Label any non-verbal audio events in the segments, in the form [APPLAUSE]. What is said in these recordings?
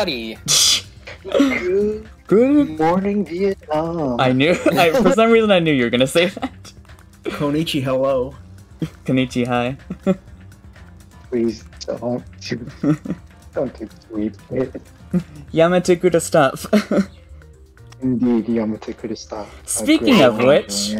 Hello, everybody. [LAUGHS] Good morning, Vietnam. I knew. I, for some reason, I knew you were gonna say that. Konichi, hello. Konichi, hi. Please don't do, don't do tweet it. Yamete to stop. Indeed, Yamate could have stopped. Speaking of which-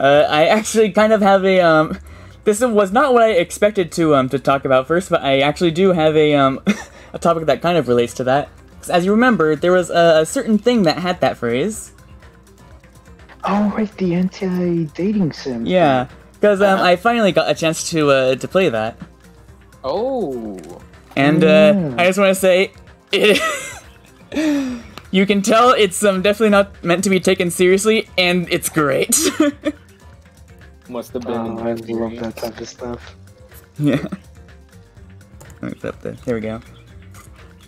uh, I actually kind of have a um. This was not what I expected to um to talk about first, but I actually do have a um [LAUGHS] a topic that kind of relates to that. 'Cause As you remember, there was a, a certain thing that had that phrase. Oh, right, the anti-dating sim. Yeah, because um I finally got a chance to uh to play that, Oh. and uh Mm. I just want to say it. [LAUGHS] you can tell it's um definitely not meant to be taken seriously, and it's great. [LAUGHS] Must have been. Oh, I love that type of stuff. Yeah. [LAUGHS] Except that there we go.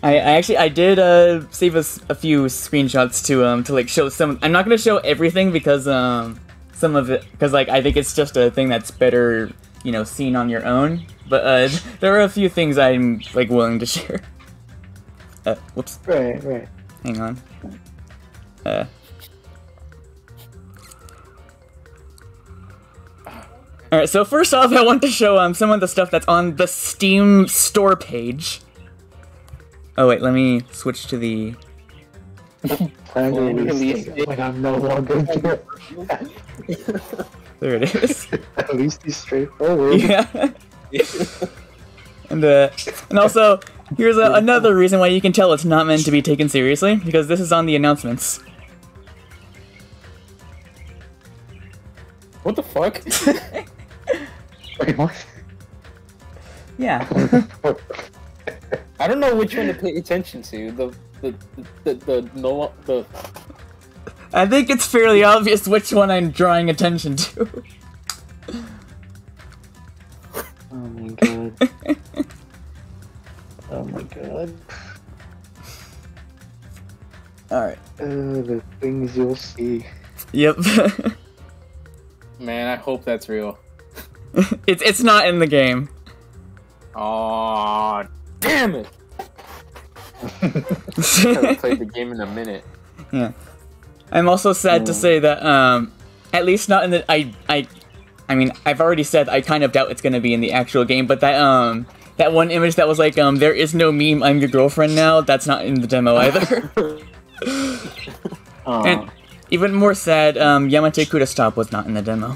I, I actually I did uh save us a few screenshots to um to like show some. I'm not gonna show everything because um some of it because like I think it's just a thing that's better you know seen on your own. But uh [LAUGHS] there are a few things I'm like willing to [LAUGHS] share. Uh, whoops. Right, right. Hang on. Uh. Alright, so first off, I want to show um some of the stuff that's on the Steam store page. Oh wait, let me switch to the. [LAUGHS] Plan to release release it it. when I'm no longer [LAUGHS] here. There it is. [LAUGHS] At least he's straightforward. yeah. and uh, and also here's a, another reason why you can tell it's not meant to be taken seriously because this is on the announcements. What the fuck? Wait, what? Yeah. I don't know which one to pay attention to. The the the the, the no the. I think it's fairly obvious which one I'm drawing attention to. [LAUGHS] Oh my god. oh my god. Alright. Uh, the things you'll see. Yep. [LAUGHS] Man, I hope that's real. it's it's not in the game. Oh, damn it! [LAUGHS] Haven't played the game in a minute. yeah. I'm also sad to Mm. say that um at least not in the I I I mean, I've already said I kind of doubt it's going to be in the actual game, but that um that one image that was like um there is no meme I'm your girlfriend now, that's not in the demo either. [LAUGHS] [LAUGHS] And even more sad, um Yamate Kuda Stop was not in the demo.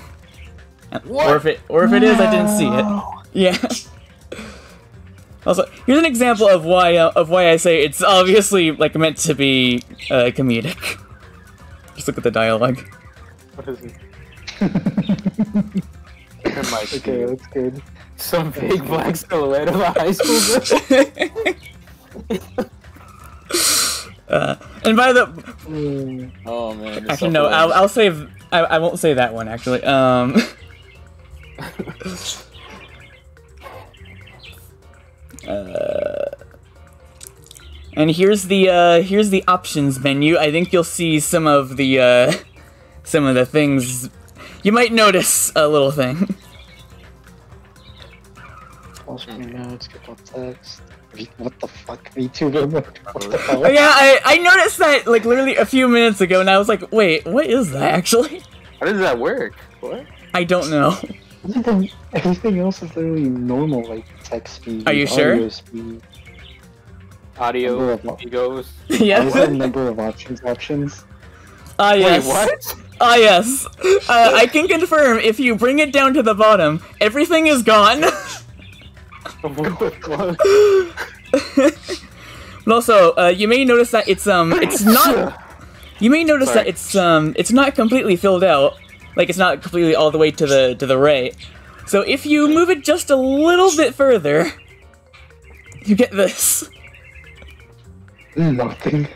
Or if it or if it is, I didn't see it. Yeah. Also, here's an example of why uh, of why I say it's obviously like meant to be uh, comedic. [LAUGHS] Just look at the dialogue. What is it? [LAUGHS] Never. Okay, that's good. Some big black silhouette of a high school girl. [LAUGHS] uh, and by the Mm, Oh man. actually no, I'll, I'll save. I, I won't say that one actually. Um. Uh, and here's the uh, here's the options menu. I think you'll see some of the uh, [LAUGHS] some of the things. You might notice a little thing. Full screen notes, text. What the fuck? VTuber mode? [LAUGHS] What the hell? [LAUGHS] Yeah, I, I noticed that like literally a few minutes ago, and I was like, wait, what is that actually? How does that work? What? I don't know. Everything, everything else is literally normal, like text speed. Are you audio sure? Speed. Audio Number of, op- egos. What is [LAUGHS] yes. number of options? Options. Ah yes. Wait, what? Ah yes. Uh, I can confirm if you bring it down to the bottom, everything is gone. what the fuck? But also, uh, you may notice that it's um, it's not. [LAUGHS] You may notice Sorry. that it's um, it's not completely filled out. Like it's not completely all the way to the to the right. So if you move it just a little bit further, you get this. Nothing.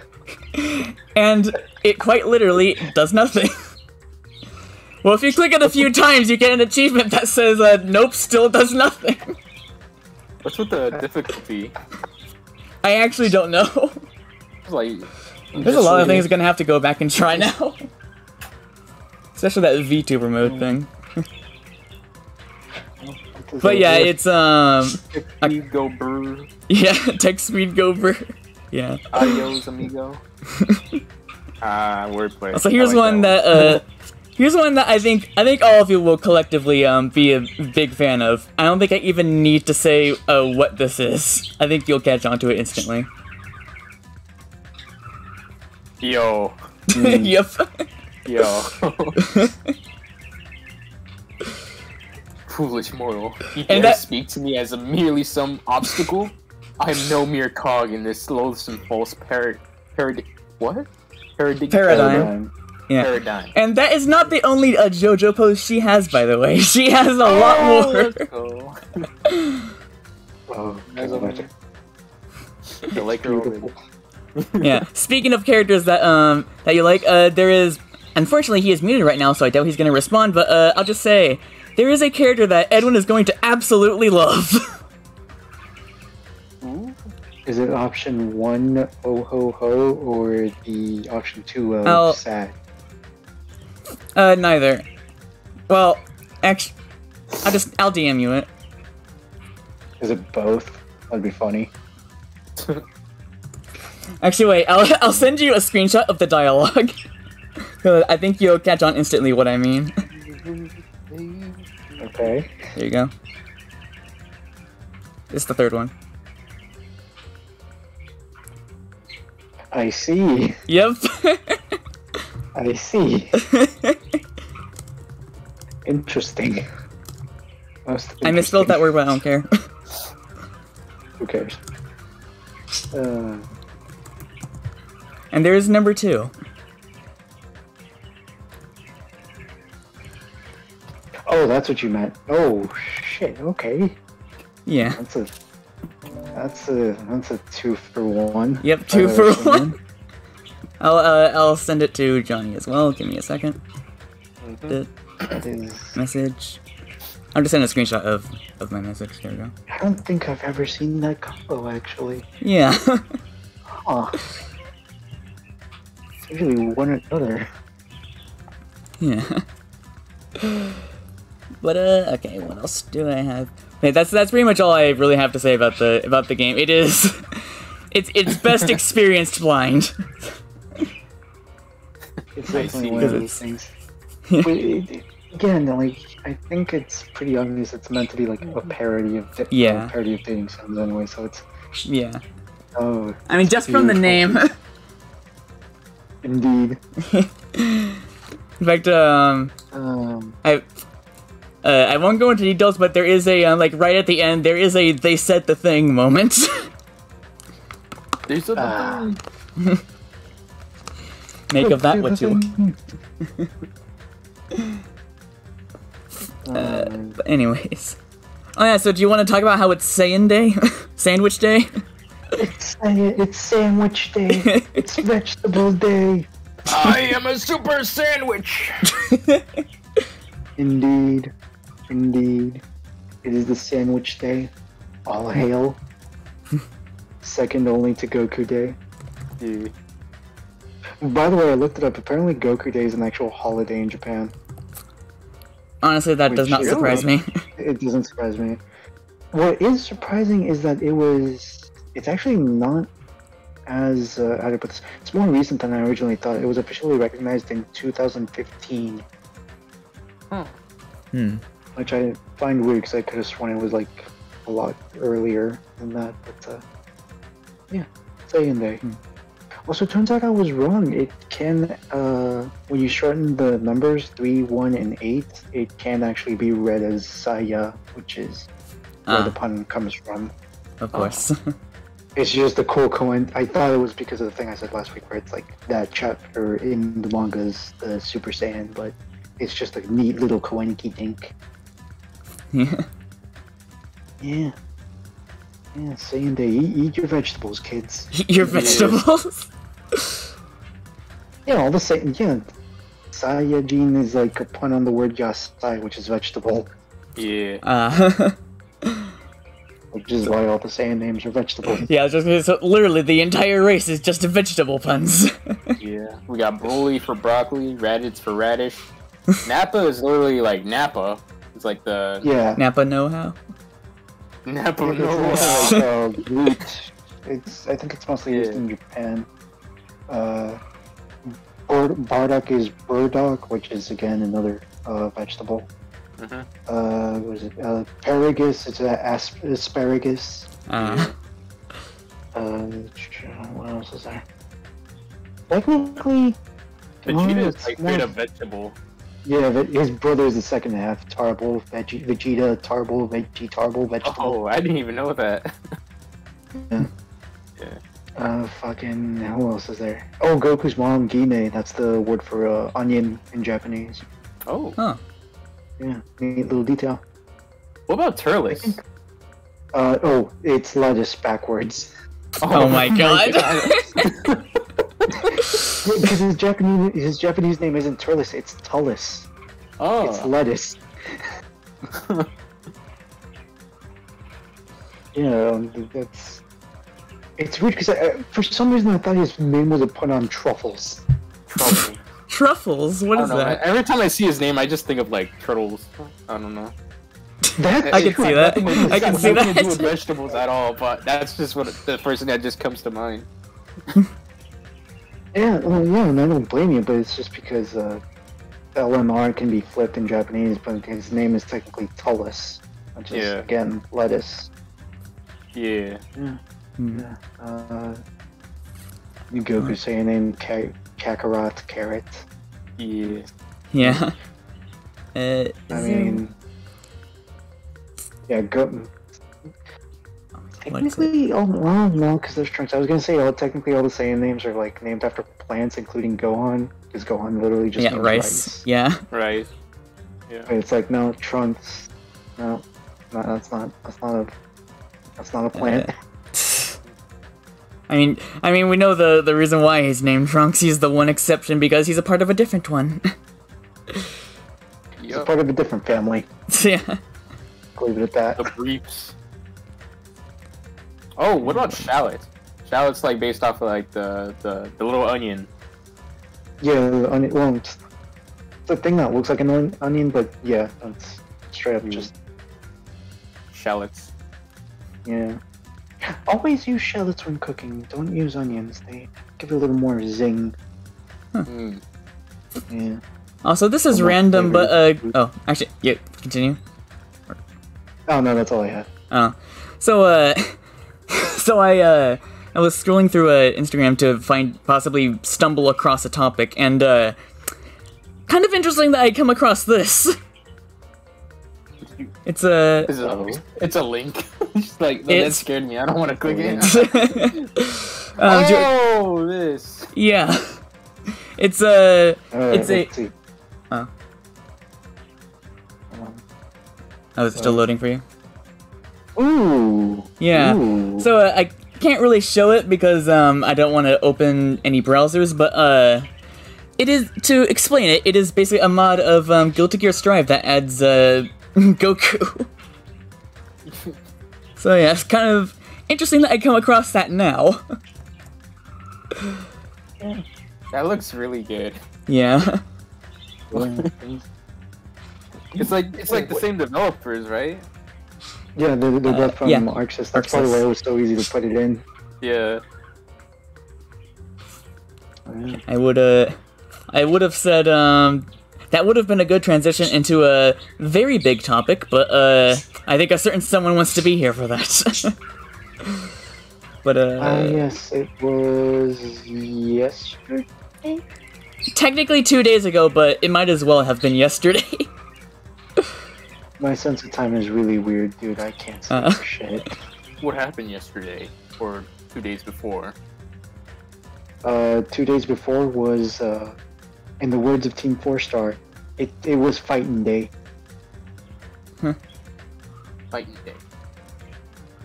and it quite literally does nothing. well, if you click it a few times, you get an achievement that says, uh, "Nope, still does nothing." What's with the difficulty? I actually don't know. Like There's a lot of things I'm gonna have to go back and try now. Especially that VTuber mode thing. [LAUGHS] But yeah, it's um, you go brr. yeah, text speed go brr. [LAUGHS] Yeah. Adios, [LAUGHS] amigo. Ah, wordplay. So here's I like one that uh here's one that I think I think all of you will collectively um be a big fan of. I don't think I even need to say uh what this is. I think you'll catch on to it instantly. Yo, yep. Yo. [LAUGHS] Foolish mortal. You And dare that- speak to me as a merely some obstacle? I am no mere cog in this loathsome false parad... parad... What? Paradig- Paradigm. Yeah. Paradigm. And that is not the only uh, JoJo pose she has, by the way. [LAUGHS] She has a lot Oh, more. let's go. [LAUGHS] Oh, That's God. amazing. I like her already. Beautiful. yeah. Speaking of characters that um that you like, uh, there is. Unfortunately, he is muted right now, so I doubt he's gonna respond. But uh, I'll just say there is a character that Edwin is going to absolutely love. [LAUGHS] Is it option one, oh ho ho, or the option two of I'll- sad? uh, neither. Well, actually, I'll just I'll DM you it. Is it both? That'd be funny. [LAUGHS] Actually, wait. I'll I'll send you a screenshot of the dialogue. [LAUGHS] [LAUGHS] I think you'll catch on instantly what I mean. [LAUGHS] Okay. There you go. This is the third one. I see. Yep. [LAUGHS] I see. Interesting. Most I misspelled that word, but I don't care. Who cares? Uh, And there is number two. Oh, that's what you meant. Oh shit. Okay. Yeah. That's a. That's a. That's a two for one. Yep, two for one. I'll uh, I'll send it to Johnny as well. Give me a second. The That is. message. I'll just send a screenshot of of my message. There we go. I don't think I've ever seen that combo actually. Yeah. Huh. It's usually one or another. yeah. [LAUGHS] But uh, okay. What else do I have? Okay, that's that's pretty much all I really have to say about the about the game. It is, [LAUGHS] it's it's best [LAUGHS] experienced blind. It's definitely one of Because those it's- things. But it- it- again, like I think it's pretty obvious it's meant to be like a parody of da- Yeah. a parody of dating sims anyway. So it's Yeah. oh I mean, just from the name. [LAUGHS] indeed. In fact, um, Um, I uh, I won't go into details, but there is a um, like right at the end there is a they said the thing moment. [LAUGHS] There's a Ah. [LAUGHS] Make of that what you. [LAUGHS] Um, But anyways, oh yeah. So do you want to talk about how it's Saiyan Day, Sandwich Day? it's it's sandwich day. it's vegetable day. I am a super sandwich. Indeed, indeed. It is the sandwich day. All hail. [LAUGHS] Second only to Goku Day. Yeah. By the way, I looked it up. Apparently, Goku Day is an actual holiday in Japan. Honestly, that Wait, does not really? surprise me. [LAUGHS] It doesn't surprise me. What is surprising is that it was. It's actually not as. Uh, how to put this? It's more recent than I originally thought. It was officially recognized in 2015, hmm. Which I find weird because I could have sworn it was like a lot earlier than that. But uh, yeah, Day. Hmm. Also, turns out I was wrong. It can, uh, when you shorten the numbers 3, 1, and 8, it can actually be read as Saya, which is where the Ah, pun comes from. of course. [LAUGHS] It's just a cool coin. I thought it was because of the thing I said last week, where it's like that chapter in the manga's the Super Saiyan, but it's just a neat little koenki dink. Yeah. Yeah. Yeah, Saiyan Day. Eat, eat your vegetables, kids. [LAUGHS] Eat your vegetables. Yeah, all the same. Yeah. Saiyajin is like a pun on the word yasai, which is vegetable, Yeah. Uh, which is why all the Saiyan names are vegetables. [LAUGHS] yeah, I was just gonna say, so literally the entire race is just a vegetable puns. [LAUGHS] Yeah. We got broly for broccoli, radish for radish. Napa is literally like Nappa. It's like the Yeah. Napa know how. Nappa. It's No. like, uh, [LAUGHS] It's I think it's mostly used Yeah. in Japan. Uh, Bar- Bardock is burdock, which is again another uh, vegetable. Mhm. Uh, what is it? Uh, asparagus. It's a asp- asparagus. Uh, Uh, what else is there? Technically, Vegeta oh, is it's like not- straight up vegetable. Yeah, but his brother is the second half. Tarble, Veg- Vegeta, Tarble, Veggie, Tarble, vegetable. Oh, I didn't even know that. Yeah. [LAUGHS] yeah. Uh, fucking, who else is there? Oh, Goku's mom, Gine. That's the word for uh, onion in Japanese. Oh, huh. Yeah, neat little detail. what about Turles? Uh, oh, it's lettuce backwards. [LAUGHS] Oh my god. Yeah, [LAUGHS] because his Japanese his Japanese name isn't Turles, it's Tullus. It's oh, lettuce. [LAUGHS] you know, that's. It's weird because uh, for some reason I thought his name was a pun on truffles. trouble. [LAUGHS] Truffles? What I is know. that? Every time I see his name, I just think of like turtles. I don't know. That I can see that. I can got see nothing to do with vegetables at all, but that's just what the first thing that just comes to mind. [LAUGHS] Yeah, well, yeah, and I don't blame you, but it's just because uh, LMR can be flipped in Japanese, but his name is technically Tullus, which is Yeah. again lettuce. Yeah. Hmm. Yeah. Uh, you Goku say your name Ka- Kakarot Carrot. Yeah. Yeah. [LAUGHS] Uh, I mean, yeah, go. What is it? Technically, oh well, no, because there's trunks. I was gonna say, all technically all the Saiyan names are like named after plants, including Gohan, because Gohan literally just yeah, means rice. Yeah. Right. But it's like no Trunks. No, no, that's not. That's not a. That's not a plant. Uh, [LAUGHS] I mean, I mean, we know the the reason why he's named Trunks. He's the one exception because he's a part of a different one. [LAUGHS] it's a part of a different family. [LAUGHS] yeah. Leave it at that. The briefs. Oh, what about shallot? Shallot's like based off of like the the, the little onion. Yeah, the onion. Well, it's the thing that looks like an on- onion, but yeah, that's straight up Mm. just Shallots. yeah. Always use shallots when cooking. Don't use onions. They give it a little more zing. Mm. Yeah. Also, this is random, but uh, oh, actually, yeah, continue. Oh no, that's all I had. Oh, so uh, [LAUGHS] [LAUGHS] so I uh, I was scrolling through uh, Instagram to find possibly stumble across a topic, and uh, kind of interesting that I come across this. [LAUGHS] It's a It's a, it's a link. [LAUGHS] Like no, that scared me. I don't want to click it. um, oh, this. yeah, it's a Alright, It's a- see. Oh. Oh, is it still loading for you? Ooh. Yeah. Ooh. So uh, I can't really show it because um, I don't want to open any browsers, but uh, it is to explain it. It is basically a mod of um, Guilty Gear Strive that adds uh, [LAUGHS] Goku. [LAUGHS] so yeah, it's kind of interesting that I come across that now. [LAUGHS] That looks really good. yeah. It's like it's like the same developers, right? Yeah, they're, they're both from yeah. ArcSys. That's probably why it was so easy to put it in. Yeah. I would uh, I would have said um, that would have been a good transition into a very big topic, but uh, I think a certain someone wants to be here for that. [LAUGHS] but uh, Ah, yes, it was yesterday. technically two days ago, but it might as well have been yesterday. [LAUGHS] My sense of time is really weird, dude. I can't see Uh. shit. What happened yesterday or two days before? Uh, two days before was, uh, in the words of Team Four Star, it it was fighting day. Huh. Fighting day.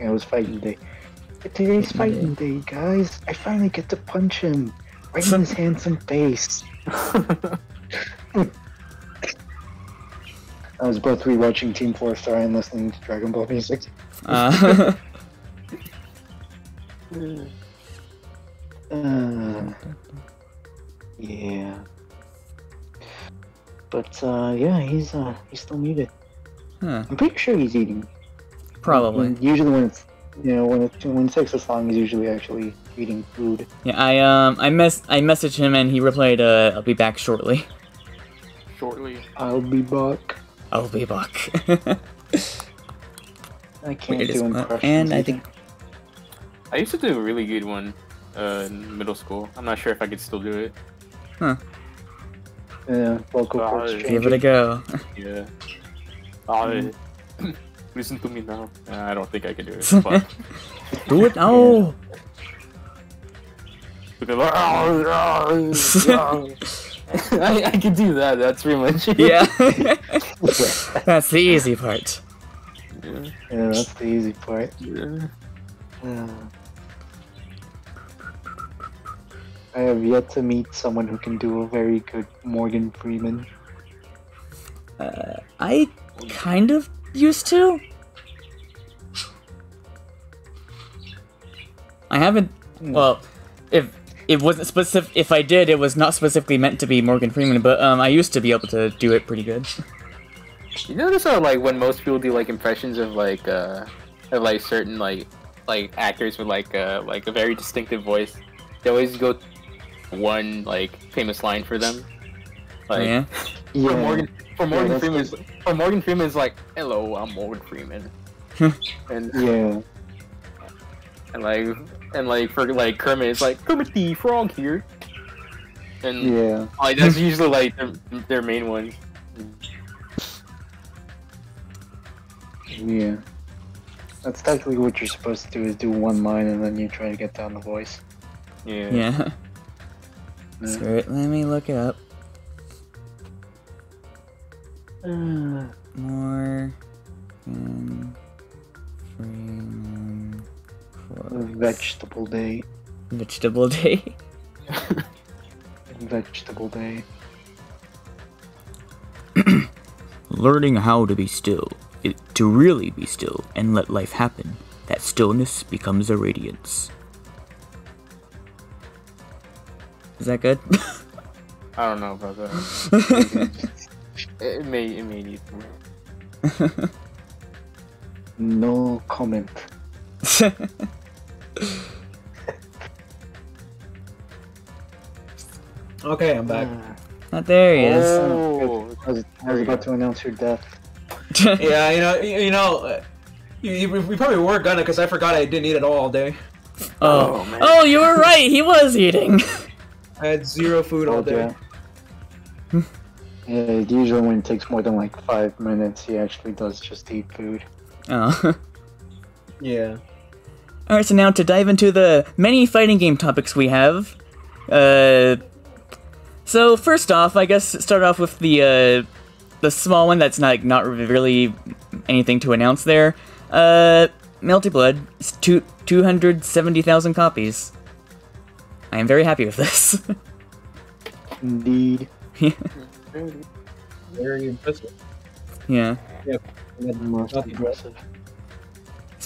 Yeah, it was fighting day. But today's fighting day, guys. I finally get to punch him right in [LAUGHS] his handsome face. [LAUGHS] I was both rewatching Team Four Star and listening to Dragon Ball music. uh, [LAUGHS] [LAUGHS] Uh, yeah. But uh, yeah, he's uh, he's still muted. huh, I'm pretty sure he's eating. probably. And usually when it's you know, when it when it takes this long, he's usually actually eating food. Yeah, I um I mess I messaged him and he replied, uh, I'll be back shortly. Shortly. I'll be back. I'll be back. [LAUGHS] I can't Wait, do impressions. and I think I used to do a really good one uh, in middle school. I'm not sure if I could still do it. Huh. yeah, vocal Uh, cords give give it a go. [LAUGHS] Yeah. [LAUGHS] Uh, listen to me now. Uh, I don't think I can do it. Do it now. [LAUGHS] I, I can do that. That's pretty much it. Yeah. [LAUGHS] That's the easy part. Yeah. Yeah, that's the easy part. Yeah. I have yet to meet someone who can do a very good Morgan Freeman. Uh, I kind of used to. I haven't. Well, if it wasn't specific, if I did, it was not specifically meant to be Morgan Freeman. But um, I used to be able to do it pretty good. You notice how like when most people do like impressions of like uh of like certain like like actors with like uh like a very distinctive voice, they always go one like famous line for them. Like yeah. Yeah, for Morgan for Morgan that's Freeman's for Morgan Freeman's like, Hello, I'm Morgan Freeman. [LAUGHS] and yeah, and like and like for like Kermit it's like Kermit the Frog here. And yeah. like that's usually like their, their main one. Yeah. That's technically what you're supposed to do is do one line and then you try to get down the voice. Yeah. Yeah. Yeah. Screw it. Let me look it up. [SIGHS] Uh, Morgan Freeman quotes. Vegetable day. Vegetable Day. [LAUGHS] Vegetable day. [CLEARS THROAT] Learning how to be still, it, to really be still and let life happen, that stillness becomes a radiance. Is that good? [LAUGHS] I don't know about that. [LAUGHS] it, may it may need. No comment. [LAUGHS] Okay, I'm back. Uh, Not there he is. Oh, I was, I was about to announce your death. [LAUGHS] yeah, you know, you, you know, you, you, we probably were gonna because I forgot I didn't eat at all all day. oh. Oh, man. oh, you were right. He was eating. I had zero food all day. yeah. yeah, usually when it takes more than like five minutes, he actually does just eat food. Oh. [LAUGHS] Yeah. Alright, so now to dive into the many fighting game topics we have. Uh, so first off, I guess start off with the uh, the small one that's not not really anything to announce there. Uh, Melty Blood, it's two two hundred seventy thousand copies. I am very happy with this. Indeed. [LAUGHS] Very impressive. yeah, Most Nothing. impressive.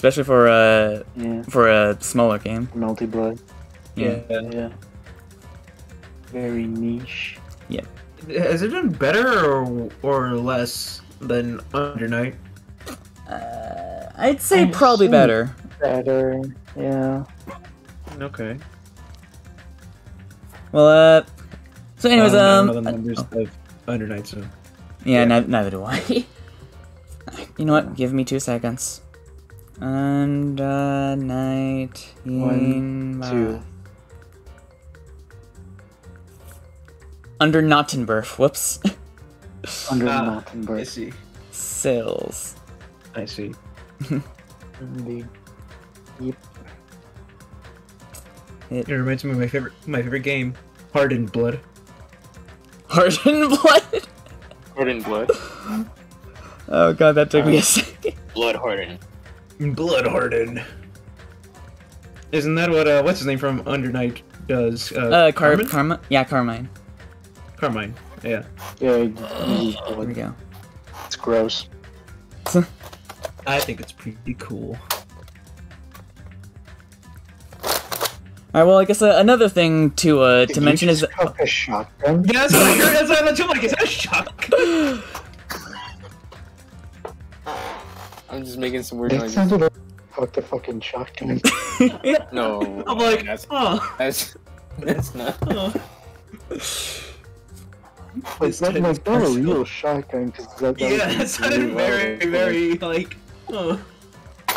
Especially for uh Yeah. for a smaller game. Melty blood. Yeah. Yeah. Very niche. Yeah. Has it been better or or less than Under Night? Uh, I'd say I probably better. Better. Yeah. Okay. Well, uh, so anyways, I um, don't know the numbers oh. of Under Night, so Yeah, Yeah. neither do I. [LAUGHS] you know what? Give me two seconds. And uh, night One, two. under Nottenburg. Whoops. [LAUGHS] Under Ah, I see. Sales. I see. [LAUGHS] Indeed. Yep. It reminds me of my favorite my favorite game, Hardened Blood. Hardened blood. Hardened blood. [LAUGHS] Oh god, that took me a second. Blood hardened. Blood Hardened. Isn't that what uh what's his name from Under Night does? Uh, Uh, Car- Carmen? Karma. Yeah, Carmine. Carmine. Yeah. Yeah, he- he's we go. It's gross. [LAUGHS] I think it's pretty cool. All right. Well, I guess uh, another thing to uh, to Did you mention is just cook a shotgun. Yeah, that's what I heard. That's what I'm like. Is that a shock? [LAUGHS] I'm just making some weird That noises. sounded like Fuck the fucking shotgun. [LAUGHS] [LAUGHS] No, [LAUGHS] I'm like, that's oh, that's that's not. oh. Like, that, like, not a real shotgun, because that, that Yeah, that sounded really very, loud. very like. Oh.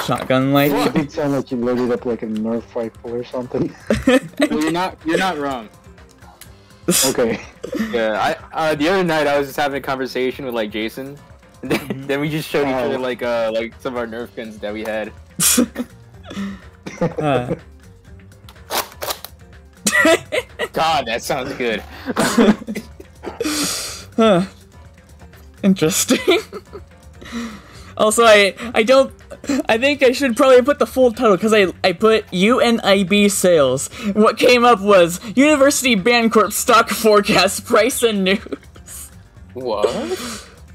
Shotgun like. It did sound like you loaded up like a Nerf rifle or something. Well, you're not you're not wrong. Okay. Yeah, I uh, the other night I was just having a conversation with like Jason, and then, then we just showed each other Oh. like uh like some of our Nerf guns that we had. [LAUGHS] Uh. [LAUGHS] God, that sounds good. [LAUGHS] Huh. Interesting. also, I I don't. I think I should probably put the full title because I I put UNIB sales. What came up was University Bancorp stock forecast price and news. What?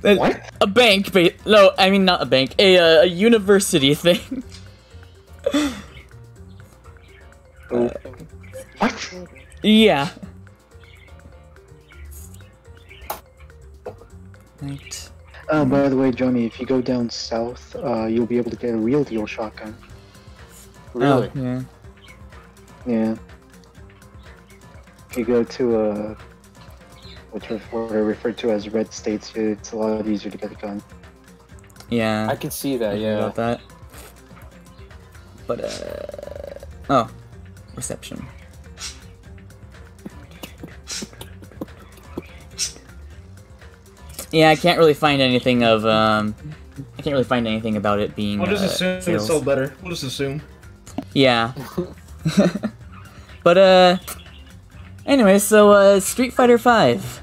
Uh, What? A bank, ba- no, I mean not a bank, a uh, a university [LAUGHS] thing. Oh. What? Yeah. Right. Uh, by the way, Johnny, if you go down south, uh, you'll be able to get a real deal shotgun. Really? Oh, yeah. Yeah. If you go to uh, what's re- what are referred to as red states, it's a lot easier to get a gun. Yeah. I can see that. Yeah. About that. But uh oh, reception. Yeah, I can't really find anything of um I can't really find anything about it being We'll just uh, assume sales. it's sold better. We'll just assume. Yeah. [LAUGHS] [LAUGHS] but uh anyway, so uh Street Fighter 5.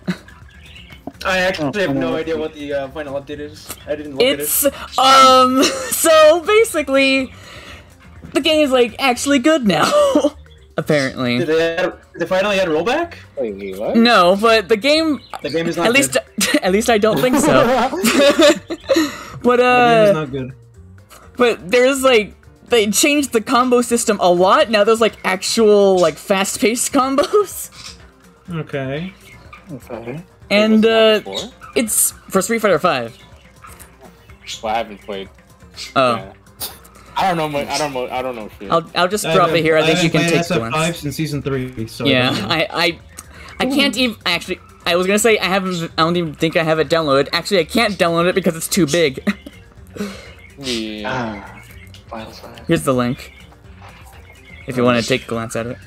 I actually have no Oh, idea what the uh, final update is. I didn't look at it. It's um [LAUGHS] so basically the game is like actually good now. [LAUGHS] Apparently. Did they, add, did they finally add rollback? Wait, what? No, but the game The game is not at least [LAUGHS] at least I don't think so. but uh. The game is uh not good. but there's like they changed the combo system a lot. Now there's like actual like fast-paced [LAUGHS] combos. Okay. Okay. And uh it's for Street Fighter 5. Well, I haven't played. Oh. Yeah. I don't know. Much, I don't know. I don't know shit. I'll I'll just I drop it here. I think haven't you can played take SF5 glance. since season three. So Yeah, don't. I I I can't even actually. I was gonna say I haven't. I don't even think I have it downloaded. Actually, I can't download it because it's too big. [LAUGHS] yeah. File size. Here's the link. If you want to take a glance at it.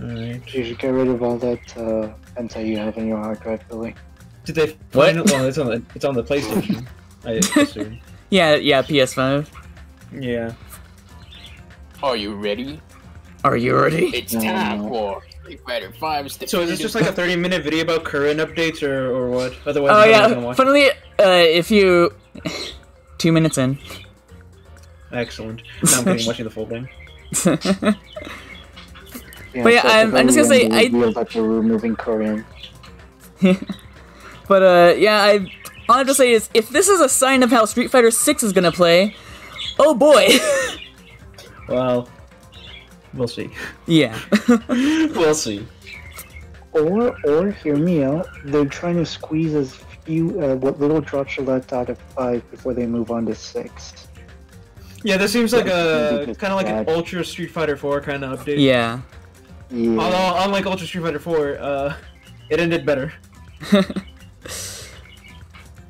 Alright. You should get rid of all that uh, hentai you have in your hard drive, Billy. Did they What? find it? Well, it's on the it's on the PlayStation. I [LAUGHS] assume. Yeah, yeah, PS5. Yeah. Are you ready? Are you ready? It's No, time no. for Street Fighter 5. So is this just like a 30 minute video about current updates or, or what? Otherwise, Oh I'm yeah. watch Funnily, uh, if you [LAUGHS] two minutes in. It. Excellent. Now I'm kidding, [LAUGHS] watching the full thing. But yeah, so I'm- I'm just very gonna say, I- they revealed that they're removing Korean. [LAUGHS] but uh, yeah, I all I have to say is if this is a sign of how Street Fighter 6 is gonna play, oh boy. [LAUGHS] Well, we'll see. yeah. we'll see. Or, or hear me out. They're trying to squeeze as few, uh, what little drops are left out of five before they move on to six. Yeah, this seems like a [LAUGHS] kind of like an. Ultra Street Fighter 4 kind of update. yeah. Yeah. Although, unlike Ultra Street Fighter 4, uh, it ended better. [LAUGHS]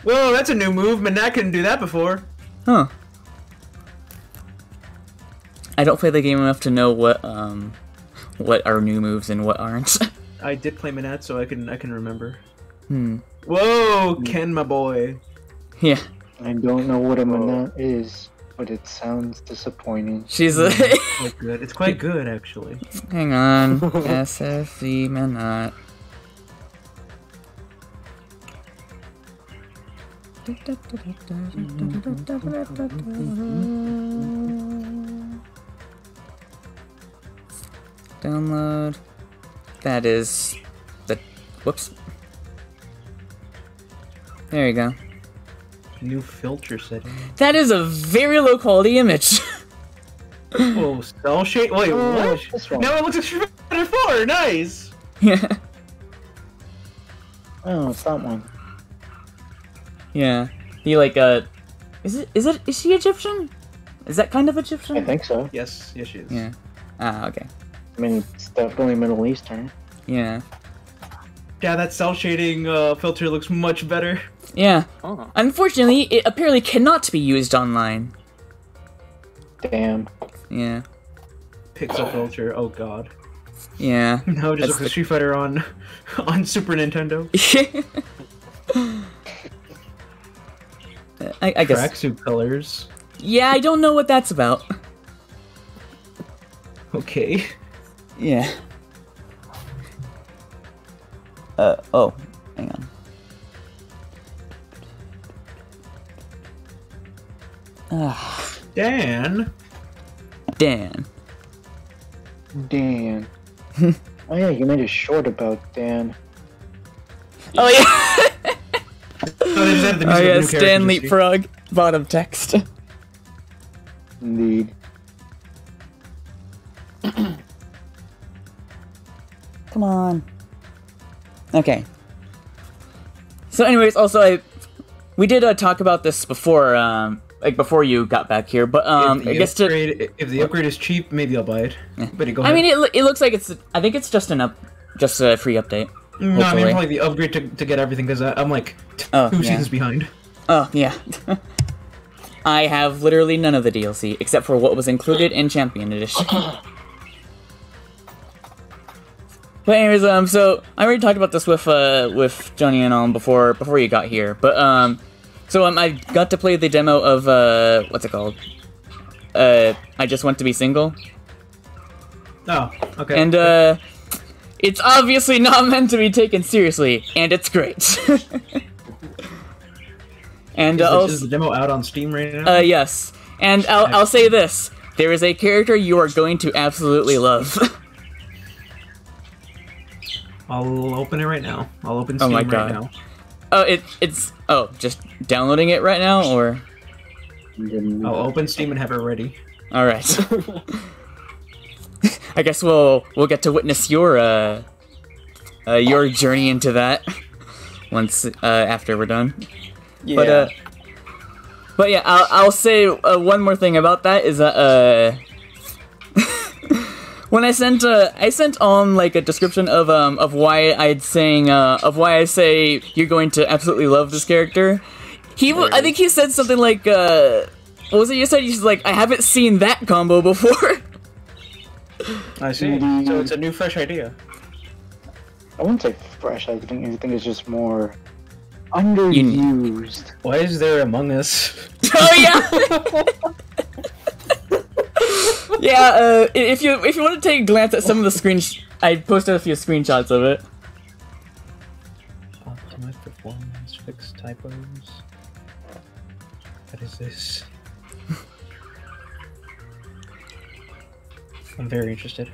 Whoa, that's a new move. Menat couldn't do that before. Huh. I don't play the game enough to know what um what are new moves and what aren't. I did play Menat, so I can I can remember. hmm. Whoa, Ken, my boy. Yeah. I don't know what a manat is, but it sounds disappointing. She's mm. a Quite [LAUGHS] good. It's quite good, actually. Hang on. [LAUGHS] SFC Menat. Download. That is the. Whoops. There you go. New filter setting. That is a very low quality image. [LAUGHS] Oh, cell shade. Wait, Oh, what? this. Now it looks like Street Fighter 4. Nice. yeah. Oh, it's that one. Yeah. He like uh is it is it is she Egyptian? Is that kind of Egyptian? I think so. Yes, yes, she is. Yeah. Ah, okay. I mean, it's definitely Middle Eastern. Yeah. Yeah, that cell shading uh, filter looks much better. Yeah. Oh. Unfortunately, it apparently cannot be used online. Damn. Yeah. Pixel filter. Oh god. Yeah. [LAUGHS] No, just That's the- Street Fighter on [LAUGHS] on Super Nintendo. [LAUGHS] I, I guess. Tracksuit colors. Yeah, I don't know what that's about. Okay. Yeah. Uh, oh. Hang on. Ah, Dan. Dan. Dan. [LAUGHS] oh yeah, you made a short about Dan. Oh yeah! Oh, they just added the oh yeah, the Stan character, you see? Leapfrog. Bottom text. Indeed. Come on. Okay. So, anyways, also I, we did uh, talk about this before, um, like before you got back here, but um, if I the guess to. upgrade, if the upgrade is cheap, maybe I'll buy it. But go I ahead. mean, it, it looks like it's. I think it's just an up, just a free update. no, I mean hopefully. probably the upgrade to, to get everything because I'm like two Oh, yeah. seasons behind. Oh yeah. [LAUGHS] I have literally none of the DLC except for what was included in Champion Edition. [LAUGHS] but anyways, um, so I already talked about this with uh with Johnny and all before before you got here, but um, so um, I got to play the demo of uh, what's it called? Uh, I just want to be single, Oh, okay. and uh, it's obviously not [LAUGHS] meant to be taken seriously, and it's great. [LAUGHS] and is, uh, is the demo out on Steam right now? Uh, yes. And I'll, I'll say this. There is a character you are going to absolutely love. [LAUGHS] I'll open it right now. I'll open Oh Steam my right now. oh, it, it's... Oh, just downloading it right now, or... I'll open Steam and have it ready. Alright. [LAUGHS] I guess we'll we'll get to witness your, uh... Uh, your journey into that [LAUGHS] once, uh, after we're done. Yeah. But, uh... But yeah, I'll, I'll say uh, one more thing about that is that, uh... when I sent uh, I sent on like a description of um of why I'd saying uh of why I say you're going to absolutely love this character. He w- I think he said something like uh what was it you said? He's like I haven't seen that combo before. [LAUGHS] I see. So it's a new, fresh idea. I wouldn't say fresh. I think I think it's just more underused. Why is there Among Us? [LAUGHS] oh yeah. [LAUGHS] [LAUGHS] yeah, uh, if you if you want to take a glance at some of the screens, I posted a few screenshots of it. Optimize performance, fix typos. What is this? [LAUGHS] I'm very interested.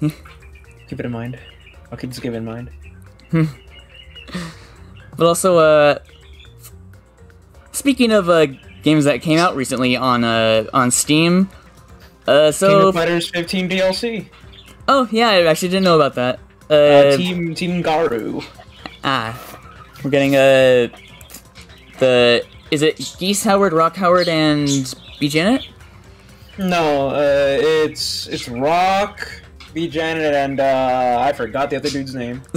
keep it in mind. I'll keep just keep it in mind. But also, uh, speaking of uh, games that came out recently on uh on Steam, uh, King so of Fighters 15 DLC. oh yeah, I actually didn't know about that. Uh, Uh, team Team Garou. ah, we're getting uh the is it Geese Howard, Rock Howard, and B Jenet? No, uh, it's it's Rock, B Jenet, and uh, I forgot the other dude's name. [LAUGHS]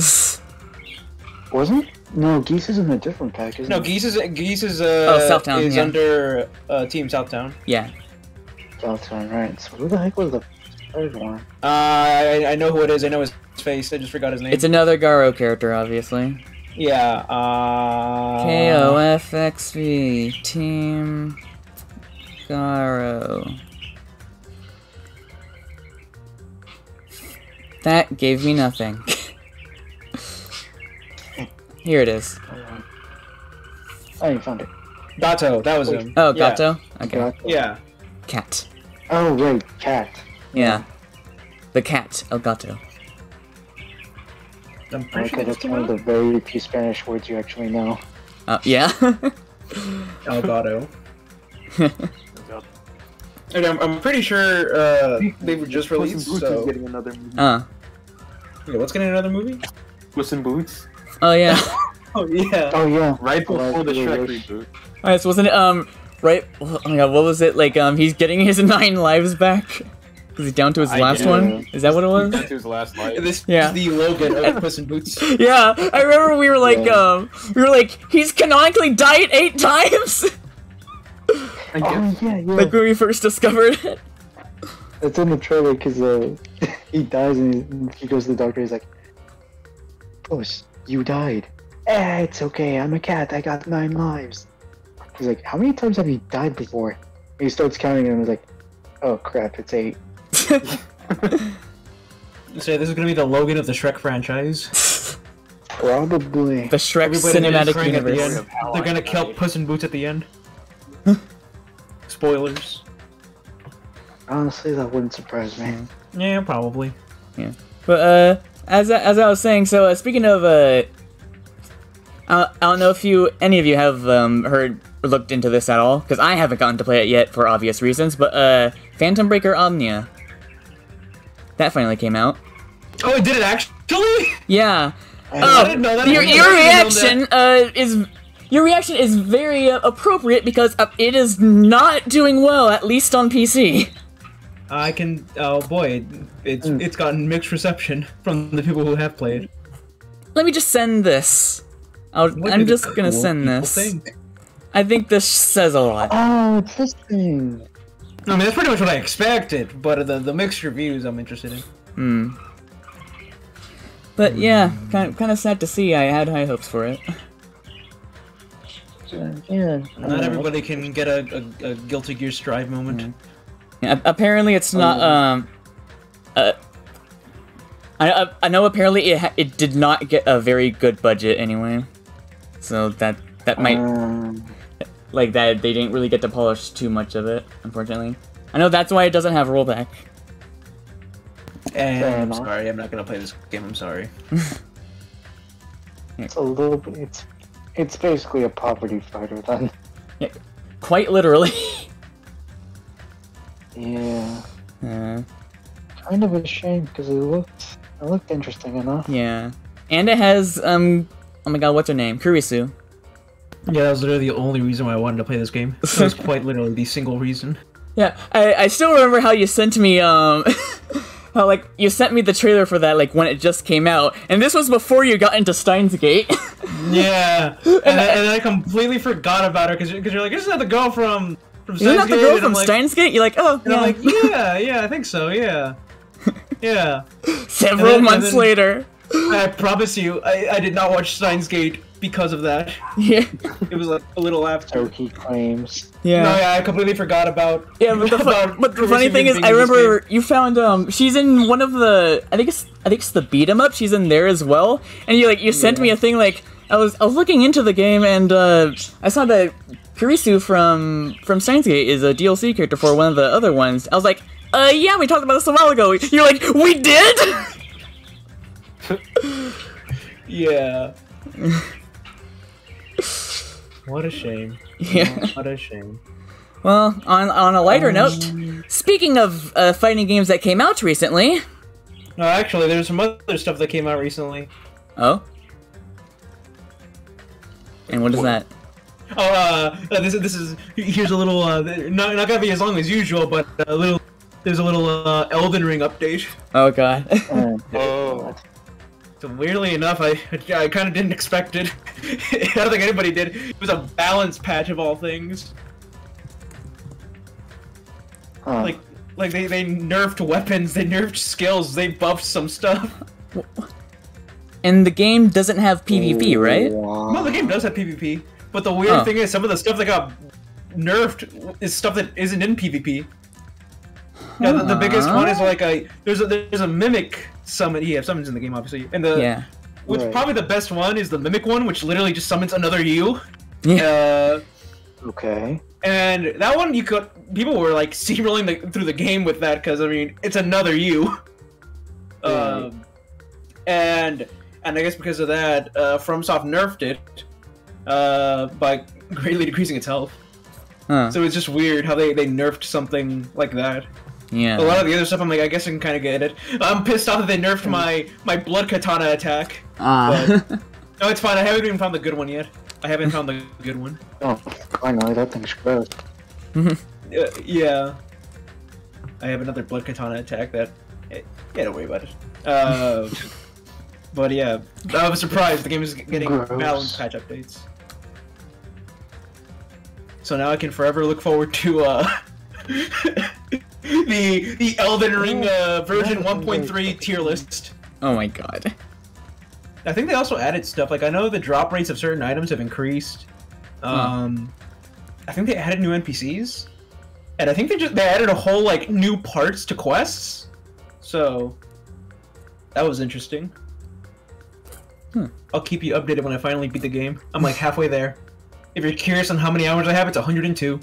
Wasn't? No, Geese is in a different pack, isn't No, it? Geese is Geese is uh Oh, Southtown, is yeah. under uh, Team Southtown. yeah, Southtown, right. So who the heck was the third one? Uh, I, I know who it is. I know his face. I just forgot his name. it's another Garou character, obviously. yeah. Uh, K O F X V Team Garou. That gave me nothing. [LAUGHS] Here it is. Oh, you found it. Gato. That was him. Oh, yeah. Gato? Okay. Got- Yeah. Cat. Oh, right, cat. Yeah. The cat, El Gato. I'm pretty sure Okay, that's that's one of the very few Spanish words you actually know. Uh, yeah. [LAUGHS] El Gato. [LAUGHS] And I'm, I'm pretty sure uh, they were just Puss in released. Boots So is getting another movie. uh. okay, let's get another movie. Puss in Boots. Oh, yeah. [LAUGHS] Oh yeah. Oh, yeah. Right Oh, before the I Shrek reboot. Alright, so wasn't it, um, right? Oh my god, what was it? Like, um, he's getting his [LAUGHS] nine lives back because he's down to his I last get one. Is that what it was? That's his last [LAUGHS] life. This Yeah. is the Logan of [LAUGHS] Puss in Boots. Yeah, I remember we were like, Yeah. um, we were like, he's canonically died eight times, Oh yeah, yeah. like when we first discovered it. It's in the trailer because uh, he dies and he, he goes to the doctor. He's like, "Puss, you died." Eh, it's okay. I'm a cat. I got nine lives. He's like, "How many times have you died before?" And he starts counting and he's like, "Oh crap, it's eight. [LAUGHS] So this is gonna be the Logan of the Shrek franchise. Probably." The Shrek Everybody cinematic is crying at the universe. They're gonna kill. Puss in Boots at the end. [LAUGHS] Spoilers. Honestly, that wouldn't surprise me. Yeah, probably. Yeah, but uh, as I- as I was saying, so uh, speaking of uh, I, I don't know if you any of you have um heard or looked into this at all because I haven't gotten to play it yet for obvious reasons. But uh, Phantom Breaker Omnia, that finally came out. Oh, it did it actually? [LAUGHS] Yeah. Oh, I Oh, didn't know that. your I your reaction uh is. Your reaction is very uh, appropriate because uh, it is not doing well, at least on PC. I can. Oh boy, it's Mm. it's gotten mixed reception [LAUGHS] from the people who have played. Let me just send this. I'll, I'm just gonna send this. think? I think this says a lot. Oh, it's this thing. I mean, that's pretty much what I expected, but the the mixed reviews I'm interested in. Hmm. But yeah, kind of, kind of sad to see. I had high hopes for it. Uh, yeah. Don't everybody can get a, a, a Guilty Gear Strive moment. Yeah, apparently, it's not. Oh. Um. Uh. I, I, I know. Apparently, it ha- it did not get a very good budget anyway. So that that might Um, like that they didn't really get to polish too much of it. Unfortunately, I know that's why it doesn't have rollback. And I'm sorry, I'm not gonna play this game. I'm sorry. [LAUGHS] it's a little bit. It's it's basically a poverty fighter then. [LAUGHS] Yeah, Quite literally. [LAUGHS] Yeah. uh, Kind of a shame because it looked it looked interesting enough. yeah, and it has um. Oh my god, what's her name? Kurisu. Yeah, that was literally the only reason why I wanted to play this game. That was [LAUGHS] quite literally the single reason. Yeah, I, I still remember how you sent me um [LAUGHS] how like you sent me the trailer for that like when it just came out, and this was before you got into Steins Gate. [LAUGHS] Yeah, and, then, and I completely forgot about her because you're like, isn't that the girl from from Isn't that the Steins girl from like, Steins Gate? You're like, oh, And I'm yeah. like, yeah, yeah, I think so, yeah, yeah. Several then- months then- later. I promise you, I, I did not watch Steins Gate because of that. Yeah, It was like a little after. So he claims. yeah. No, yeah, I completely forgot about. Yeah, but the, fu- about but the funny thing is, I remember you found um she's in one of the I think it's I think it's the beat 'em up. She's in there as well, and you like you sent me a thing like I was I was looking into the game and uh I saw that Kurisu from from Steins Gate is a DLC character for one of the other ones. I was like, uh yeah, we talked about this a while ago. You're like, we did. [LAUGHS] Yeah. [LAUGHS] what a shame. yeah. What a shame. Well, on on a lighter note, speaking of uh, fighting games that came out recently. No, actually, there's some other stuff that came out recently. Oh. And what is that? Oh, uh, uh, this is this is here's a little uh, not not gonna be as long as usual, but a little there's a little uh, Elden Ring update. Oh god. Uh, Oh. [LAUGHS] So weirdly enough, I [LAUGHS] I kind of didn't expect it. [LAUGHS] I don't think anybody did. It was a balance patch of all things. huh. Like like they they nerfed weapons, they nerfed skills, they buffed some stuff. and the game doesn't have PvP, oh, right? Wow. Well, the game does have PvP, but the weird Oh. thing is some of the stuff that got nerfed is stuff that isn't in PvP. Yeah, the, the biggest one is like a there's a there's a mimic summon. Yeah, summons in the game obviously, and the Yeah. which Right. probably the best one is the mimic one, which literally just summons another you. Yeah. Uh, Okay. and that one you could people were like [LAUGHS] steamrolling the, through the game with that because I mean it's another you. [LAUGHS] Um, and and I guess because of that, uh, FromSoft nerfed it uh, by [LAUGHS] greatly decreasing its health. Huh. So it's just weird how they, they nerfed something like that. A lot of the other stuff, I'm like, I guess I can kind of get it. I'm pissed off that they nerfed my my blood katana attack. Ah. [LAUGHS] No, it's fine. I haven't even found the good one yet. I haven't found the good one. Oh, finally, that thing's gross. Uh, yeah. I have another blood katana attack that. Yeah, don't worry about it. Uh, but yeah, I was surprised the game is getting Gross. balanced patch updates. So now I can forever look forward to uh, [LAUGHS] [LAUGHS] the the Elden Ring uh, version 1.3 tier list. Oh my god. I think they also added stuff like I know the drop rates of certain items have increased. Um, I think they added new NPCs, and I think they just they added a whole like new parts to quests. So that was interesting. Hmm. I'll keep you updated when I finally beat the game. I'm like halfway there. If you're curious on how many hours I have, it's 102.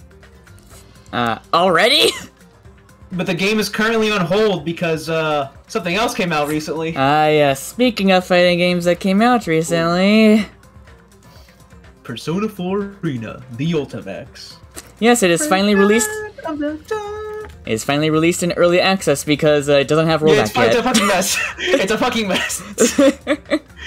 Uh, already? [LAUGHS] But the game is currently on hold because uh, something else came out recently. Ah, yeah. Speaking of fighting games that came out recently, Persona 4 Arena, the Ultimax. yes, it is finally released. It's finally released in early access because uh, it doesn't have Yeah, it's, rollback [LAUGHS] it's a fucking mess. it's a fucking mess.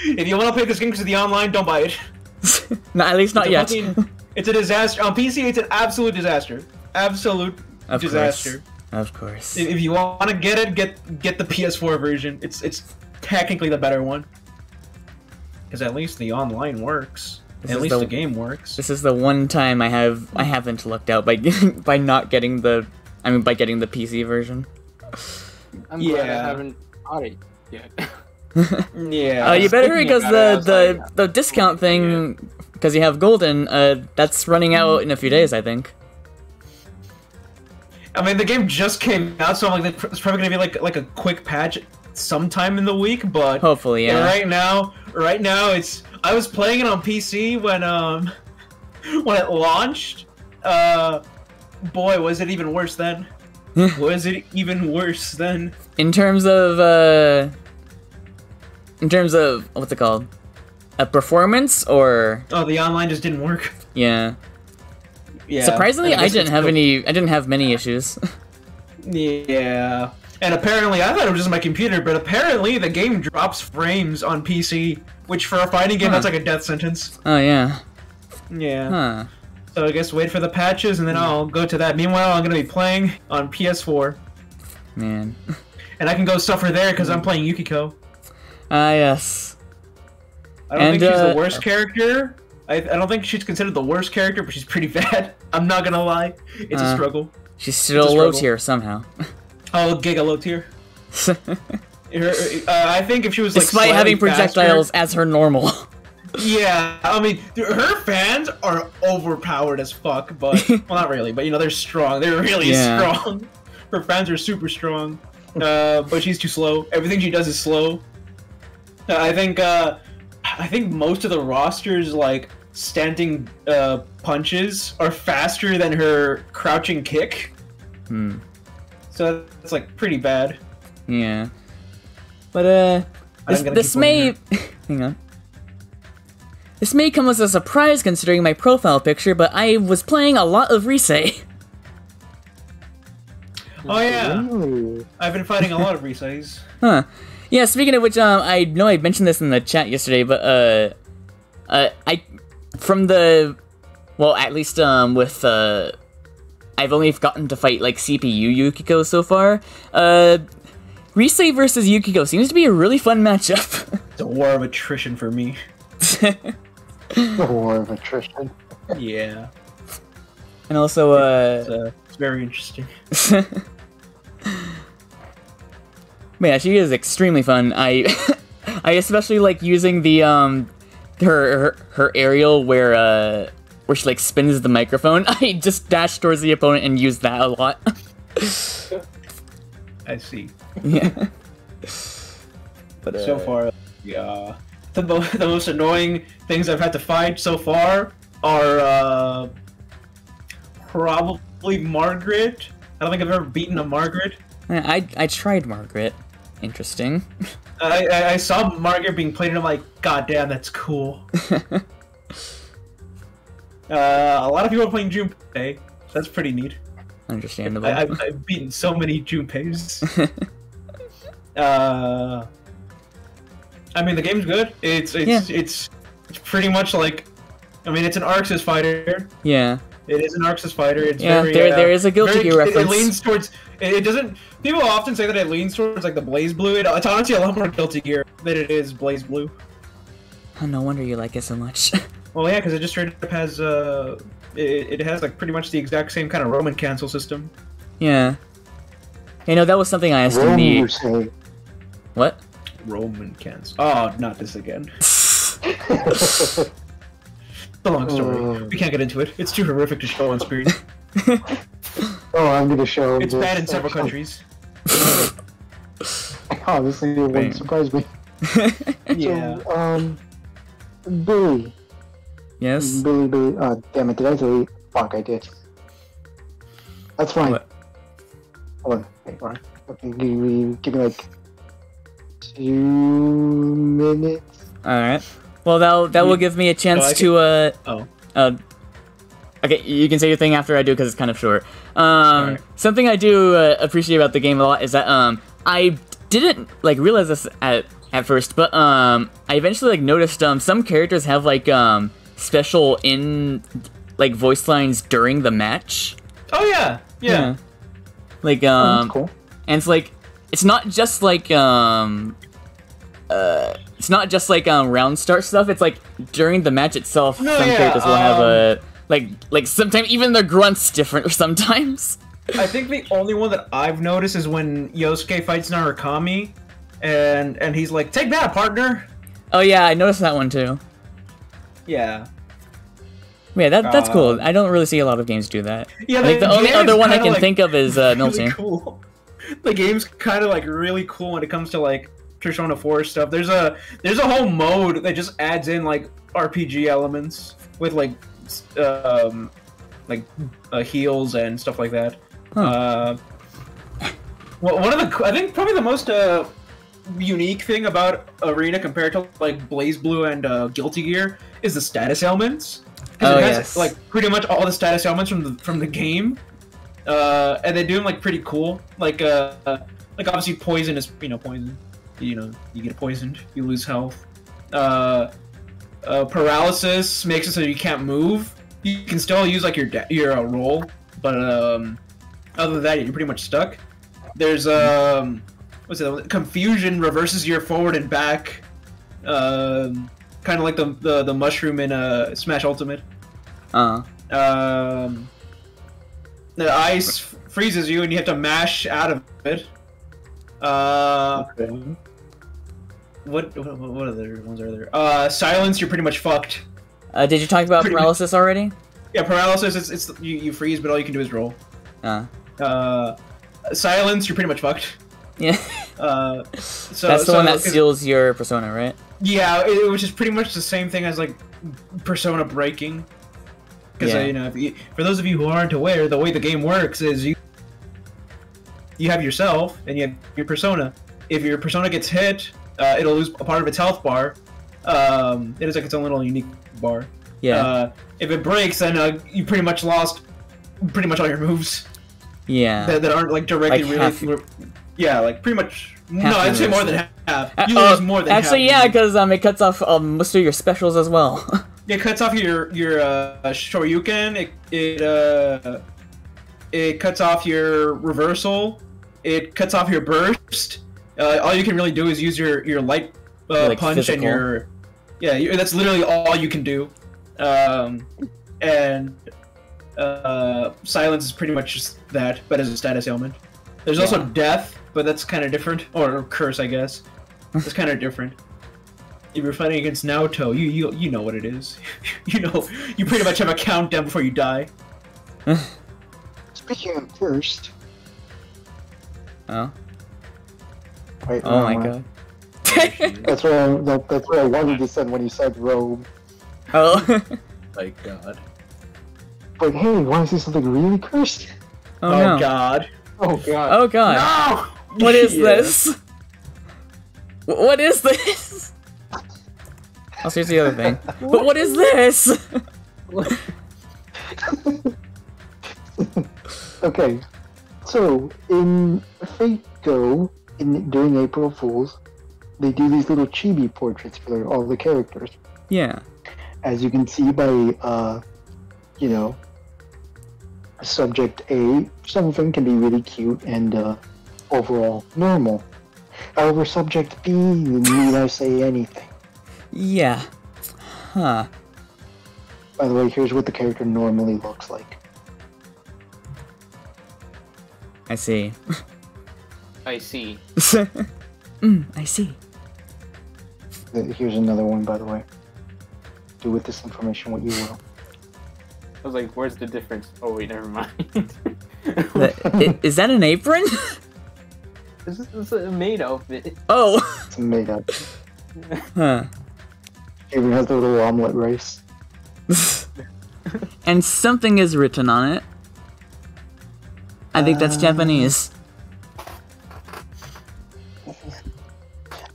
if you want to play this game because of the online, don't buy it. [LAUGHS] no, at least not It's yet. fucking- it's a disaster. On PC, it's an absolute disaster. Absolute Of disaster. course. Of course. If, if you want to get it, get get the PS4 version. It's it's technically the better one. Because at least the online works. This at least the- the game works. This is the one time I have I haven't lucked out by [LAUGHS] by not getting the I mean by getting the PC version. I'm glad I haven't bought it yet. [LAUGHS] [LAUGHS] Yeah. Uh, you better hurry because about it, the the like- the discount thing because you have golden uh that's running out in a few days I think. I mean, the game just came out, so I'm like, it's probably gonna be like like a quick patch sometime in the week. But Hopefully, yeah. right now, right now, it's. I was playing it on PC when um [LAUGHS] when it launched. Uh, boy, was it even worse then. was it even worse then? In terms of uh in terms of what's it called? A performance or Oh, the online just didn't work. yeah. Yeah. Surprisingly, and I didn't have any I didn't have many issues. [LAUGHS] Yeah. And apparently, I thought it was just my computer, but apparently the game drops frames on PC, which for a fighting game, Huh. that's like a death sentence. oh yeah. Yeah. Huh. So I guess wait for the patches, and then I'll go to that. Meanwhile, I'm gonna be playing on PS4, Man. [LAUGHS] and I can go suffer there because I'm playing Yukiko. Ah yes. I don't And, think she's uh, the worst character. I, I don't think she's considered the worst character, but she's pretty [LAUGHS] bad. I'm not gonna lie, it's a Uh. struggle. She's still a low tier somehow. Oh, Giga low tier. [LAUGHS] Her, uh, I think if she was like Despite having faster- projectiles as her normal. [LAUGHS] Yeah, I mean, her fans are overpowered as fuck, but [LAUGHS] well, not really, but you know, they're strong. They're really Yeah. strong. Her fans are super strong, uh, but she's too slow. Everything she does is slow. Uh, I think, uh, I think most of the rosters like standing uh, punches are faster than her crouching kick, hmm. so that's like pretty bad. Yeah. But uh this, this may [LAUGHS] hang on. This may come as a surprise considering my profile picture, but I was playing a lot of Rise. Oh yeah, Really? I've been fighting a lot of resizes. [LAUGHS] Huh. Yeah, speaking of which, um, I know I mentioned this in the chat yesterday, but, uh, uh, I, from the, well, at least, um, with, uh, I've only gotten to fight, like, CPU Yukiko so far, uh, Rise versus Yukiko seems to be a really fun matchup. [LAUGHS] It's a war of attrition for me. The war of attrition. Yeah, and also, uh, it's, uh, it's very interesting. [LAUGHS] But yeah, she is extremely fun. I [LAUGHS] I especially like using the um her her, her aerial where uh where she like spins the microphone. [LAUGHS] I just dash towards the opponent and use that a lot. [LAUGHS] I see. yeah. But uh, so far, yeah. The, mo- [LAUGHS] the most annoying things I've had to fight so far are uh, probably Margaret. I don't think I've ever beaten a Margaret. I I tried Margaret. Interesting. I, I, I saw Margaret being played, and I'm like, God damn, that's cool. [LAUGHS] uh, a lot of people are playing Junpei, that's pretty neat. Understandable. I, I've, I've beaten so many Junpeis. [LAUGHS] uh, I mean, the game's good. It's it's Yeah. it's it's pretty much like I mean, it's an ArcSys fighter. Yeah. It is an ArcSys fighter. It's Yeah, very, there- uh, there is a Guilty very- Gear it- reference. It, leans towards. It, it doesn't. People often say that it leans towards like the BlazBlue. It, it's honestly a lot more Guilty Gear than it is BlazBlue. Oh, no wonder you like it so much. [LAUGHS] Well, yeah, because it just straight up has uh, it, it has like pretty much the exact same kind of Roman cancel system. yeah. You know, that was something I asked in Rome, the. What? Roman cancel. Oh, not this again. [LAUGHS] It's a long story. Oh. We can't get into it. It's too horrific to show on screen. [LAUGHS] Oh, I'm gonna show. It's this. bad in several countries. [LAUGHS] Oh, this thing wouldn't surprise me. [LAUGHS] Yeah. So, um, Billy, yes? Billy, Billy. Oh, damn it! Did I say? Fuck, I did. That's fine. What? Hold on. Wait, hold. Okay, give me, give me like two minutes. Alright. Well, that that will give me a chance I to, uh. Oh. Uh. Okay, you can say your thing after I do because it's kind of short. Um, Alright. something I do uh, appreciate about the game a lot is that um, I didn't like realize this at at first, but um, I eventually like noticed um, some characters have like um special in like voice lines during the match. Oh yeah. Yeah. Like Oh, um, that's cool. and it's like it's not just like um uh it's not just like um round start stuff it's like during the match itself No, some yeah, characters will have um, a like like sometimes even their grunts different [LAUGHS] sometimes I think the only one that I've noticed is when Yosuke fights Narukami, and and he's like, "Take that, partner." oh yeah i noticed that one too Yeah. yeah that that's cool Um, i don't really see a lot of games do that Yeah. i think the only other one i can like, think of is uh [LAUGHS] really milton cool. The game's kind of like really cool when it comes to like Persona 4 stuff. There's a there's a whole mode that just adds in like RPG elements with like um like uh, heals and stuff like that. Huh. Uh, well, one of the I think probably the most uh, unique thing about Arena compared to like BlazBlue and uh, Guilty Gear is the status elements. 'Cause Oh, it has yes. like pretty much all the status elements from the from the game, uh, and they do them like pretty cool. Like uh, like obviously poison is you know poison. You know you get poisoned, you lose health. Uh, uh, paralysis makes it so you can't move. You can still use like your your uh, roll, but um, other than that, you're pretty much stuck. There's um, what's it? Confusion reverses your forward and back. Um, kind of like the, the the mushroom in uh Smash Ultimate. uh Um, the ice f- freezes you, and you have to mash out of it. Uh, Okay. What what, what other ones are there? Uh, silence. You're pretty much fucked. uh did you talk about Pretty much- paralysis already Yeah, paralysis. It's, it's you, you freeze, but all you can do is roll. uh Uh, silence. You're pretty much fucked. yeah [LAUGHS] Uh, so that's the so- one that seals your persona right Yeah, it, which is pretty much the same thing as like persona breaking. Because Yeah. you know, if you, for those of you who aren't aware, the way the game works is you you have yourself and you have your persona. If your persona gets hit, uh, it'll lose a part of its health bar. Um, it is like its own little unique bar. yeah Uh, if it breaks, then uh, you pretty much lost pretty much all your moves yeah that, that aren't like directly Like related. half- Yeah, like pretty much. no, I'd say more than half. Uh, You oh, lose more than actually half. yeah because um it cuts off um, most of your specials as well [LAUGHS] It cuts off your your uh, Shoryuken. It it uh, it cuts off your reversal. It cuts off your burst. Uh, all you can really do is use your your light uh, Like punch physical. and your yeah. You, that's literally all you can do. Um, and uh, silence is pretty much just that, but as a status ailment. There's also death, but that's kind of different, or curse, I guess. It's kind of different. If you're fighting against Naoto, you you you know what it is. [LAUGHS] you know, you pretty much have a countdown before you die. [LAUGHS] Speaking of first, oh wait, oh no, my god [LAUGHS] That's what I, that, that's what I wanted to send when you said Rome. oh [LAUGHS] My God. But hey, want to see something really cursed? oh, Oh, no God. Oh god. oh god No. What is Yeah. this? What is this? Oh, here's the other thing. [LAUGHS] But what is this? okay, so in Fate Go, in during April Fools, they do these little chibi portraits for all the characters. Yeah. as you can see by, uh, you know, subject A, some of them can be really cute and uh, overall normal. However, subject B, you need I say anything? Yeah. Huh. By the way, here's what the character normally looks like. I see. [LAUGHS] I see. [LAUGHS] mm, I see. Here's another one, by the way. Do with this information what you will. I was like, where's the difference? Oh wait, never mind. [LAUGHS] That- Is that an apron? [LAUGHS] this is, this is a maid outfit. Oh. It's a made up. Huh. Even has the little omelet rice. and something is written on it. I think that's Uh, Japanese.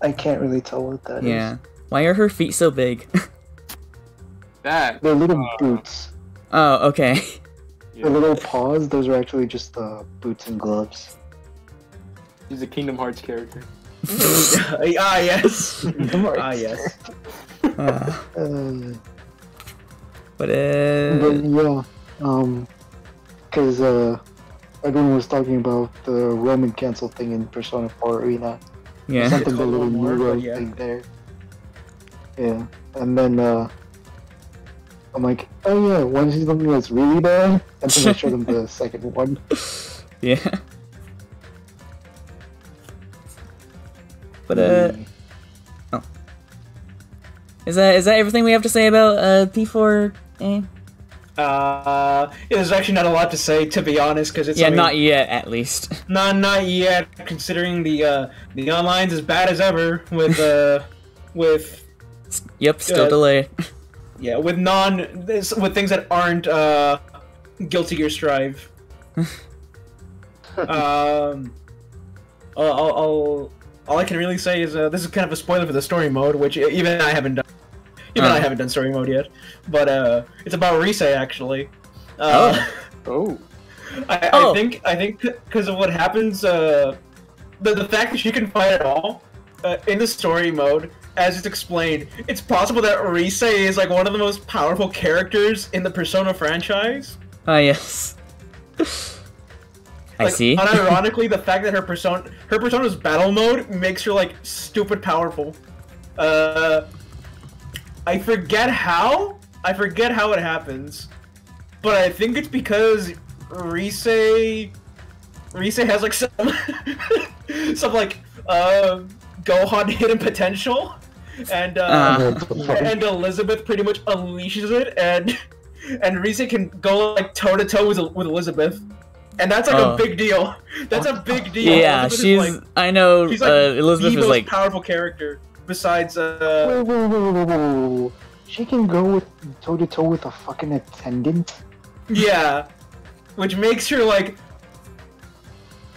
I can't really tell what that is. Yeah. Why are her feet so big? [LAUGHS] That. They're little Uh, boots. oh, okay. [LAUGHS] The little paws, those are actually just uh, boots and gloves. He's a Kingdom Hearts character. [LAUGHS] ah, yes. ah, yes. Uh, Uh, but but uh, yeah, um, because uh, everyone was talking about the Roman cancel thing in Persona 4 Arena. Yeah. Something the little one more, yeah. thing there. Yeah, and then uh, I'm like, oh yeah, want to see something that's really bad? And then I showed him the [LAUGHS] second one. Yeah. But uh, oh. is that is that everything we have to say about uh P4? Eh? Uh, there's actually not a lot to say, to be honest, because it's Yeah, I mean, not yet, at least. [LAUGHS] not not yet. Considering the uh, the online's as bad as ever with uh, [LAUGHS] with yep, still delayed. yeah, with non this, with things that aren't uh, Guilty Gear Strive. [LAUGHS] um, I'll, I'll all I can really say is uh, this is kind of a spoiler for the story mode, which even I haven't done. [LAUGHS] Even Oh. I haven't done story mode yet, but uh, it's about Rise actually. Uh, Oh. [LAUGHS] I, Oh. I think I think because of what happens, uh, the the fact that she can fight at all uh, in the story mode, as it's explained, it's possible that Rise is like one of the most powerful characters in the Persona franchise. Ah, yes. I see. Unironically, the [LAUGHS] fact that her persona her persona's battle mode makes her like stupid powerful. Uh, I forget how. I forget how it happens, but I think it's because Rise Rise has like some [LAUGHS] some like uh, Gohan hidden potential, and uh, Uh. What the fuck? and Elizabeth pretty much unleashes it, and and Rise can go like toe to toe with with Elizabeth, and that's like Oh. a big deal. That's a big deal. yeah, Elizabeth she's. like, I know. she's like uh, Elizabeth the is most like. powerful character besides uh. Whoa, whoa, whoa, whoa, whoa, whoa. She can go with toe to toe with a fucking attendant. Yeah, which makes her like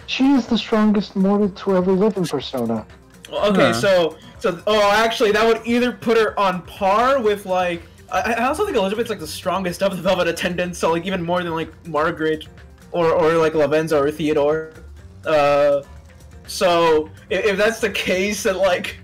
She is the strongest mortal to ever live in Persona. okay. Huh. So so oh, actually, that would either put her on par with like. I, I also think Elizabeth's like the strongest of the Velvet Attendants, so like even more than like Margaret, or or like Lavenza or Theodore. Uh, so if, if that's the case, that like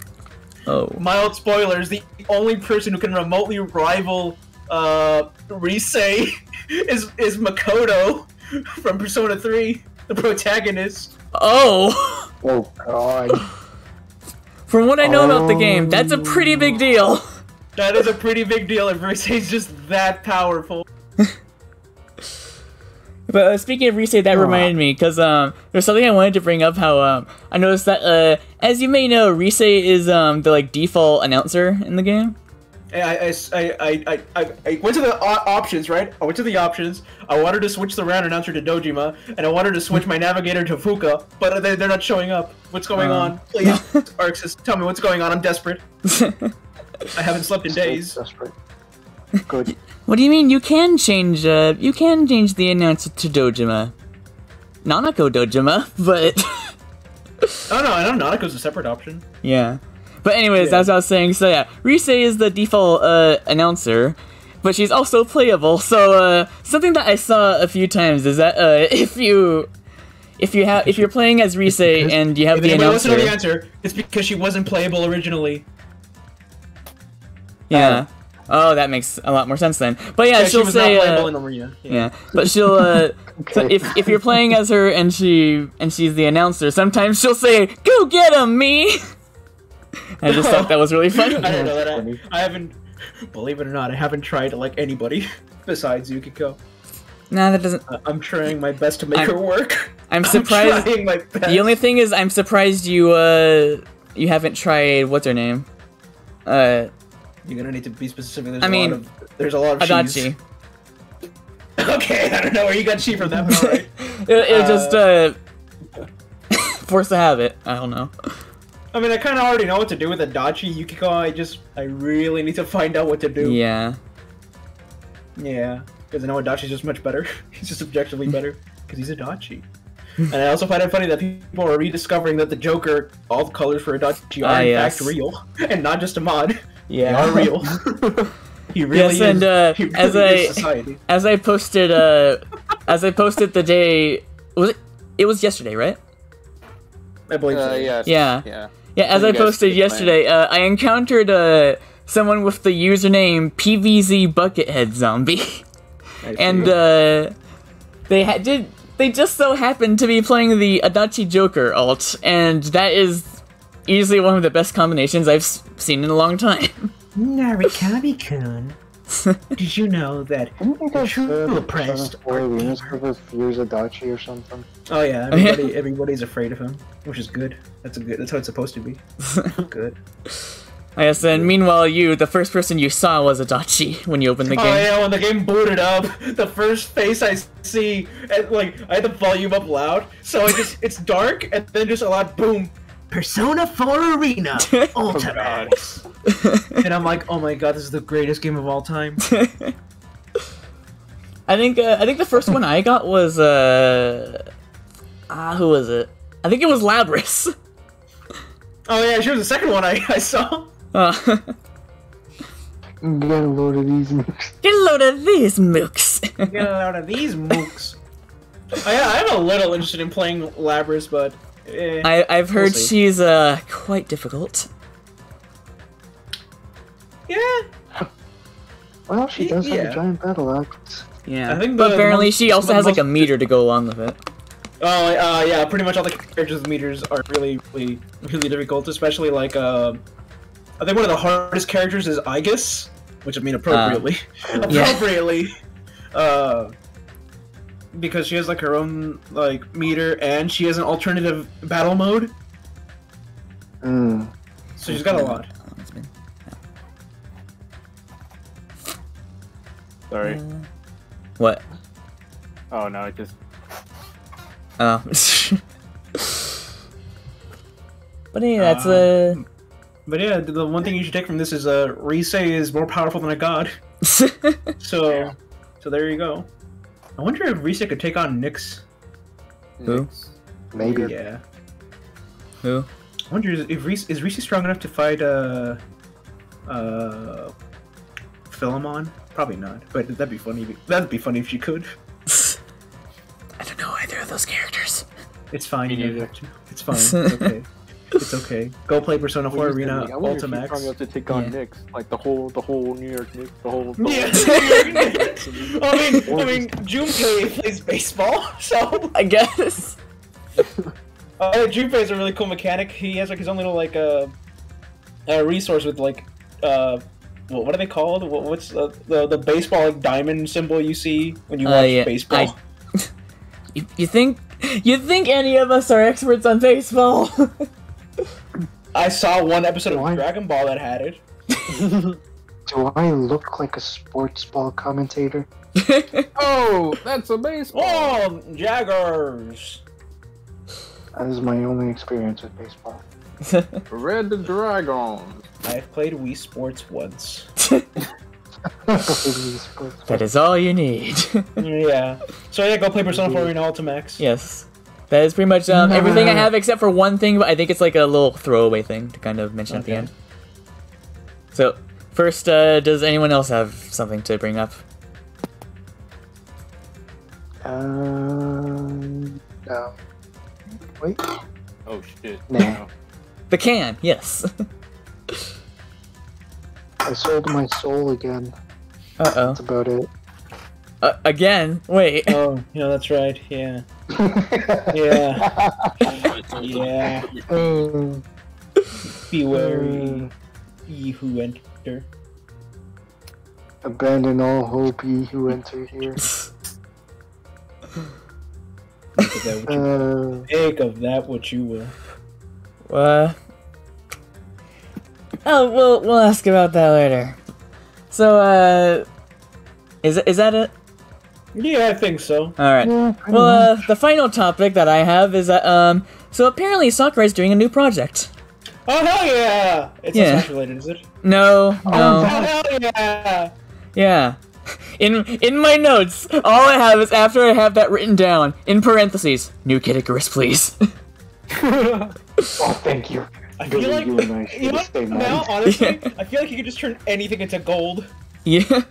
Oh. mild spoilers, the only person who can remotely rival uh Rise [LAUGHS] is is Makoto [LAUGHS] from Persona 3, the protagonist. Oh. Oh god. [LAUGHS] From what I know about the game, that's a pretty big deal. That is a pretty big deal if Rise's just that powerful. But uh, speaking of Rise, that reminded me because um, there's something I wanted to bring up. How um, I noticed that uh, as you may know, Rise is um the like default announcer in the game. I, I, I, I, I, I went to the options, right? I went to the options. I wanted to switch the round announcer to Dojima, and I wanted to switch my navigator to Fuuka, but they're, they're not showing up. What's going Uh. on? Please, [LAUGHS] ArcSys, tell me what's going on. I'm desperate. [LAUGHS] I haven't slept in days. Desperate. Good. What do you mean? You can change. Uh, you can change the announcer to Dojima. Nanako Dojima, [LAUGHS] but Oh no, I know Nanako's a separate option. yeah. But anyways, that's what I was saying. So yeah, Rise is the default uh, announcer, but she's also playable. So uh, something that I saw a few times is that uh, [LAUGHS] if you if you have if you're playing as Rise and you have the wants to the announcer, answer, it's because she wasn't playable originally. yeah. Oh, that makes a lot more sense then. But yeah, Yeah, she she'll was say. not playable Uh, in Arena. yeah, but she'll. Uh, [LAUGHS] so if if you're playing as her and she and she's the announcer, sometimes she'll say, "Go get him, me." [LAUGHS] I just thought that was really [LAUGHS] funny. I don't know that. I, I haven't, believe it or not, I haven't tried to like anybody besides Yukiko. Nah, that doesn't. I- I'm trying my best to make I'm- her work. I'm surprised. trying my best. The only thing is, I'm surprised you uh you haven't tried what's her name, uh You're gonna need to be specific. There's I a mean, lot of, there's a lot of Adachi. cheese. [LAUGHS] Okay, I don't know where you got she from that, but alright. [LAUGHS] It, it just uh [LAUGHS] forced to have it. I don't know. I mean, I kind of already know what to do with Adachi Yukiko. I just, I really need to find out what to do. Yeah. Yeah, because I know a Adachi's just much better. he's just objectively better because he's a Adachi. and I also find it funny that people are rediscovering that the Joker, all the colors for a Adachi are Ah, in yes. fact real and not just a mod. Yeah. They are real. [LAUGHS] he really Yes, is. and, uh, he really as I- society. As I posted uh as I posted the day was it it was yesterday, right? I believe so. Uh, yeah. Yeah. Yeah. Yeah, as I posted yesterday, uh, I encountered uh someone with the username PVZ Buckethead Zombie. [LAUGHS] And uh, they ha- did they just so happened to be playing the Adachi Joker alt, and that is easily one of the best combinations I've s- seen in a long time. Narukami-kun, [LAUGHS] did you know that? Didn't you guys true say oppressed are Arena evil. fears Adachi or something? Oh yeah, everybody, [LAUGHS] everybody's afraid of him, which is good. That's a good. That's how it's supposed to be. [LAUGHS] good. Yes, and meanwhile, you, the first person you saw was Adachi when you opened the oh, game. Oh yeah, when the game booted up, the first face I see, and, like I had the volume up loud, so it just it's dark, and then just a loud boom. Persona 4 Arena [LAUGHS] Ultimax. and I'm like, oh my god, this is the greatest game of all time. [LAUGHS] I think uh, I think the first one I got was uh ah who was it? I think it was Labrys. Oh yeah, she was the second one I, I saw. Uh, Get a load of these mooks. get a load of these mooks. Get out of these mooks. I, I'm a little interested in playing Labrys, but eh. I I've heard see. she's uh quite difficult. yeah. Well, she does have a giant battle axe. Yeah, I think but apparently most- she also has like a meter to go along with it. Oh, uh, yeah, pretty much all the characters with meters are really, really, really difficult, especially like, uh, I think one of the hardest characters is Aigis, which I mean [LAUGHS] appropriately. yeah. appropriately. [LAUGHS] Uh, because she has like her own, like, meter, and she has an alternative battle mode, Mm. so she's got a lot. Sorry. What? Oh no, it just Oh. [LAUGHS] but hey, that's uh But yeah, the- the one thing you should take from this is, uh, Rise is more powerful than a god. [LAUGHS] So, so there you go. I wonder if Rise could take on Nyx. Who? Maybe. Yeah. who? I wonder if Reese is Reese strong enough to fight uh uh Philemon? Probably not, but that'd be funny. if- That'd be funny if she could. [LAUGHS] I don't know either of those characters. It's fine. Me You don't neither. It's fine. It's okay. [LAUGHS] it's okay. Go play Persona 4 Arena I wonder if she's strong Ultimax. enough to take on Yeah. Knicks, like the whole, the whole New York Knicks, the whole. The Yeah. whole [LAUGHS] I mean, I mean, Junpei plays baseball, [LAUGHS] so I guess. [LAUGHS] uh, Junpei is a really cool mechanic. He has like his own little like uh, uh resource with like uh. What, what are they called? What, what's uh, the the baseball like diamond symbol you see when you Uh, watch yeah, baseball? I- You, you think you think any of us are experts on baseball? I saw one episode of Why? Dragon Ball that had it. [LAUGHS] Do I look like a sports ball commentator? [LAUGHS] Oh, that's a baseball. Oh, Jaggers! That is my only experience with baseball. [LAUGHS] Red the Dragon. I've played Wii Sports once. Sports that is all you need. yeah. So yeah, go play Persona 4 Arena Ultimax. yes. That is pretty much um, everything I have except for one thing, but I think it's like a little throwaway thing to kind of mention at the end. So, first, uh, does anyone else have something to bring up? Um, no. Wait. Oh shit. Nah. The can, yes. I sold my soul again. Uh oh. That's about it. Uh, again? Wait. Oh, yeah, that's right. Yeah. Yeah. Yeah. Uh, [LAUGHS] Be wary, uh, ye who enter. abandon all hope, ye who enter here. Make of that what you, Uh, make of that what you will. Uh. Oh, we'll we'll ask about that later. So, uh, is is that it? Yeah, I think so. All right. yeah, Well, uh, the final topic that I have is that um, so apparently Sakurai is doing a new project. Oh hell yeah! It's Yeah. not related, is it? No, Oh, no, Oh hell yeah! yeah. [LAUGHS] In in my notes, all I have is after I have that written down in parentheses, new Kid Icarus, please. [LAUGHS] [LAUGHS] oh, thank you. I feel Billy, like you and I should you know, now married. honestly, I feel like you could just turn anything into gold. yeah.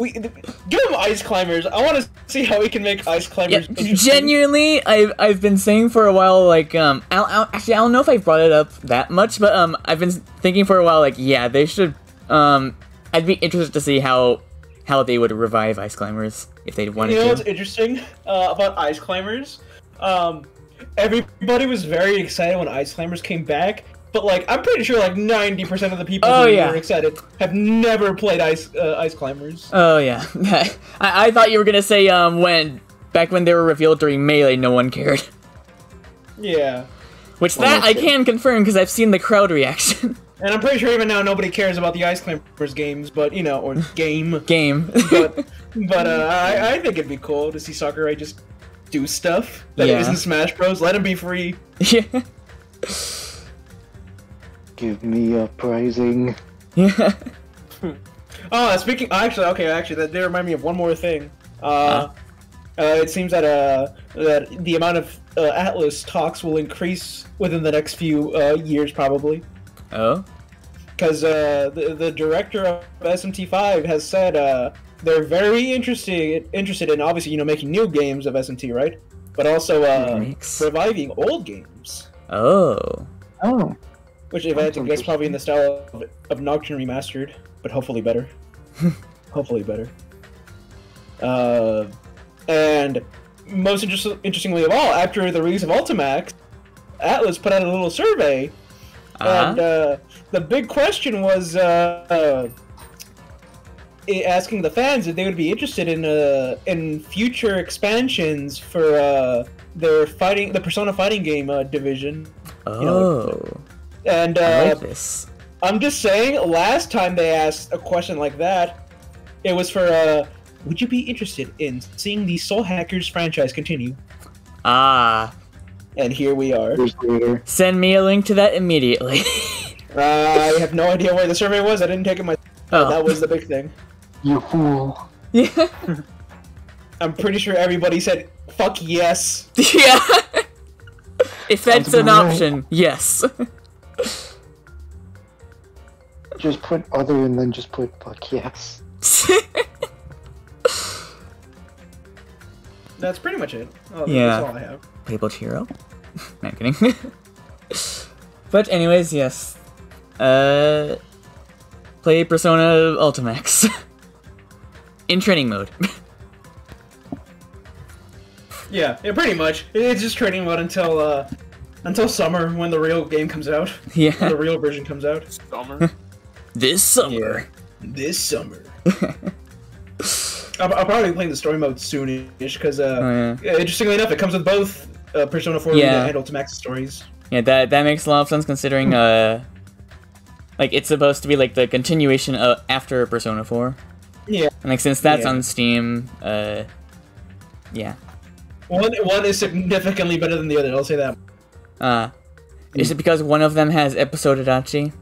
We give him ice climbers. I want to see how we can make ice climbers. interesting. genuinely, I've I've been saying for a while, like um, I'll, I'll, actually I don't know if I brought it up that much, but um, I've been thinking for a while, like yeah, they should um, I'd be interested to see how how they would revive Ice Climbers if they wanted to. You know what's interesting uh, about ice climbers? Um, everybody was very excited when ice climbers came back, but like I'm pretty sure like 90% of the people Oh, who yeah. were excited have never played ice uh, ice climbers. Oh yeah, [LAUGHS] I, I thought you were gonna say um when back when they were revealed during Melee, no one cared. Yeah. Which that I can confirm because I've seen the crowd reaction. [LAUGHS] And I'm pretty sure even now nobody cares about the ice climbers games, but you know, or [LAUGHS] game. Game. but but uh, I, I think it'd be cool to see Sakurai just do stuff that Yeah. not Smash Bros. Let him be free. yeah. Give me uprising. Yeah. [LAUGHS] Oh, speaking. Actually, okay. Actually, that did remind me of one more thing. Uh, uh, it seems that uh that the amount of uh, Atlus talks will increase within the next few uh, years, probably, Oh. because uh, the the director of SMT5 has said uh they're very interested interested in obviously you know making new games of SMT, right? But also uh, Remakes. reviving old games. Oh. Oh, Which, if I had to guess, probably in the style of, of Nocturne Remastered, but hopefully better. [LAUGHS] hopefully better. Uh, and most interest- interestingly of all, after the release of Ultimax, Atlus put out a little survey, Uh-huh. and uh, the big question was uh, uh, asking the fans if they would be interested in uh, in future expansions for uh, their fighting, the Persona fighting game uh, division. oh. And I uh, like this. I'm just saying, last time they asked a question like that, it was for, uh, would you be interested in seeing the Soul Hackers franchise continue? Ah. And here we are. Send me a link to that immediately. [LAUGHS] Uh, I have no idea where the survey was. I didn't take it myself. oh. That was the big thing. You fool. Yeah. [LAUGHS] I'm pretty sure everybody said, fuck yes. [LAUGHS] yeah. if that's an about right. option, yes. Just put other and then just put fuck yes. [LAUGHS] That's pretty much it. Oh, Yeah. That's all I have. Playable hero? [LAUGHS] Not kidding. [LAUGHS] but anyways, yes. Uh play Persona Ultimax. In training mode. Yeah, yeah, pretty much. It's just training mode until, uh, until summer when the real game comes out. When yeah. the real version comes out. Summer. This summer. This summer. [LAUGHS] I'll, I'll probably be playing the story mode soonish because, uh, Oh, yeah. yeah, interestingly enough, it comes with both uh, Persona 4 Yeah. and Ultimax stories. Yeah, that that makes a lot of sense considering uh like it's supposed to be like the continuation of after Persona 4. Yeah. And like since that's Yeah. on Steam, uh yeah. One one is significantly better than the other. I'll say that. Uh is it because one of them has episode Adachi?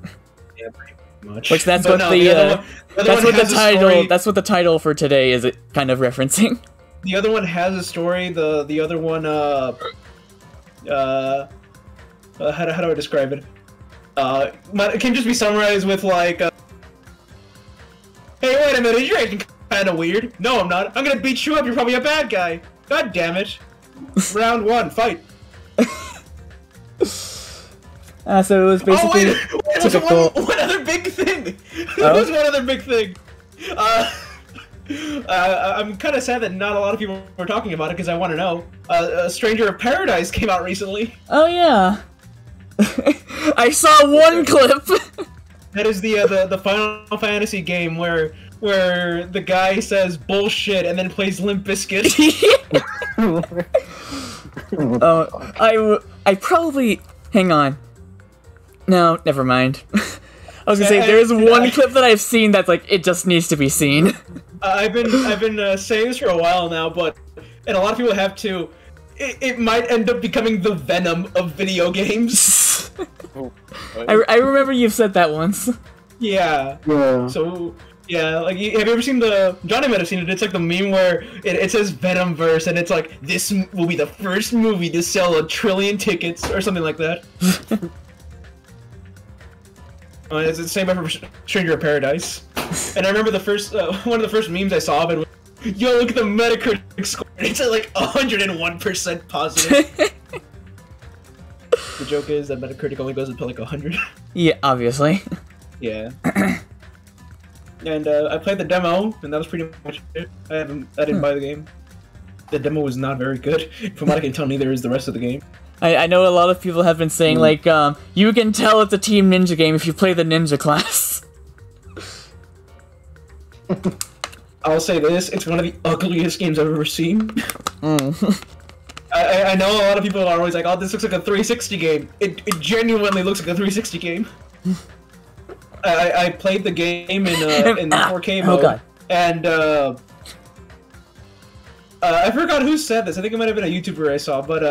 Yeah, pretty much. Which that's But what no, the, other uh, one- the That's what the title story- that's what the title for today is it kind of referencing. [LAUGHS] The other one has a story. The the other one, uh, uh, uh how, do, how do I describe it? Uh, it can just be summarized with like, uh, "Hey, wait a minute, you're acting kind of weird." No, I'm not. I'm gonna beat you up. You're probably a bad guy. God damn it! [LAUGHS] Round one, fight. [LAUGHS] Uh, so it was Oh basically wait, [LAUGHS] wait there's typical- one, one other big thing. [LAUGHS] that was one other big thing. Uh, [LAUGHS] uh, I'm kind of sad that not a lot of people were talking about it because I want to know. Uh, uh, Stranger of Paradise came out recently. Oh yeah. I saw one clip. That is the uh, the the Final Fantasy game where where the guy says bullshit and then plays Limp Bizkit. Oh, I, w- I probably. Hang on. No, never mind. [LAUGHS] I was gonna say I- there is one I- clip that I've seen that's like it just needs to be seen. [LAUGHS] Uh, I've been I've been uh, saying this for a while now, but and a lot of people have too. It, it might end up becoming the venom of video games. [LAUGHS] I, I remember you've said that once. yeah. Yeah. So yeah, like have you ever seen the Johnny might have seen it? It's like the meme where it, it says Venom verse and it's like this will be the first movie to sell a trillion tickets or something like that. Uh, it's the same for Stranger of Paradise. And I remember the first uh, [LAUGHS] one of the first memes I saw of it was, "Yo, look at the Metacritic score. [LAUGHS] It's at like 101 percent positive." [LAUGHS] the joke is that Metacritic only goes up to like 100. yeah, obviously. Yeah. and uh, I played the demo, and that was pretty much it. I haven't, I didn't buy the game. The demo was not very good. From what I can tell, neither is the rest of the game. I, I know a lot of people have been saying like um you can tell it's a Team Ninja game if you play the Ninja class. [LAUGHS] I'll say this: it's one of the ugliest games I've ever seen. Mm. [LAUGHS] I, I- I know a lot of people are always like, "Oh, this looks like a 360 game." It, it genuinely looks like a 360 game. I, [LAUGHS] I- I played the game in uh, in 4K Oh, mode, God. and uh, uh, I forgot who said this. I think it might have been a YouTuber I saw, but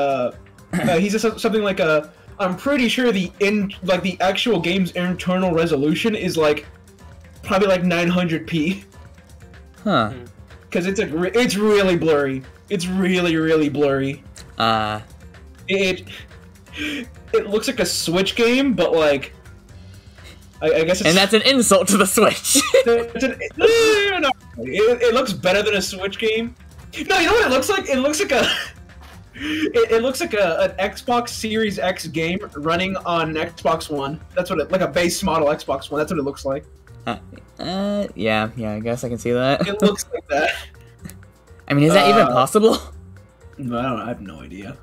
uh, he said something like, uh, "I'm pretty sure the in like the actual game's internal resolution is like probably like 900p." Huh. because it's a re- it's really blurry. It's really really blurry. Uh It it looks like a Switch game, but like I, I guess it's and that's an insult to the Switch. [LAUGHS] it's an, no, no, it, it looks better than a Switch game. No, you know what it looks like? It looks like a it, it looks like a an Xbox Series X game running on Xbox One. That's what it like a base model Xbox One. That's what it looks like. uh, uh, yeah, yeah, I guess I can see that. It looks like [LAUGHS] that. I mean, is that even uh, possible? [LAUGHS] No, I don't. I have no idea.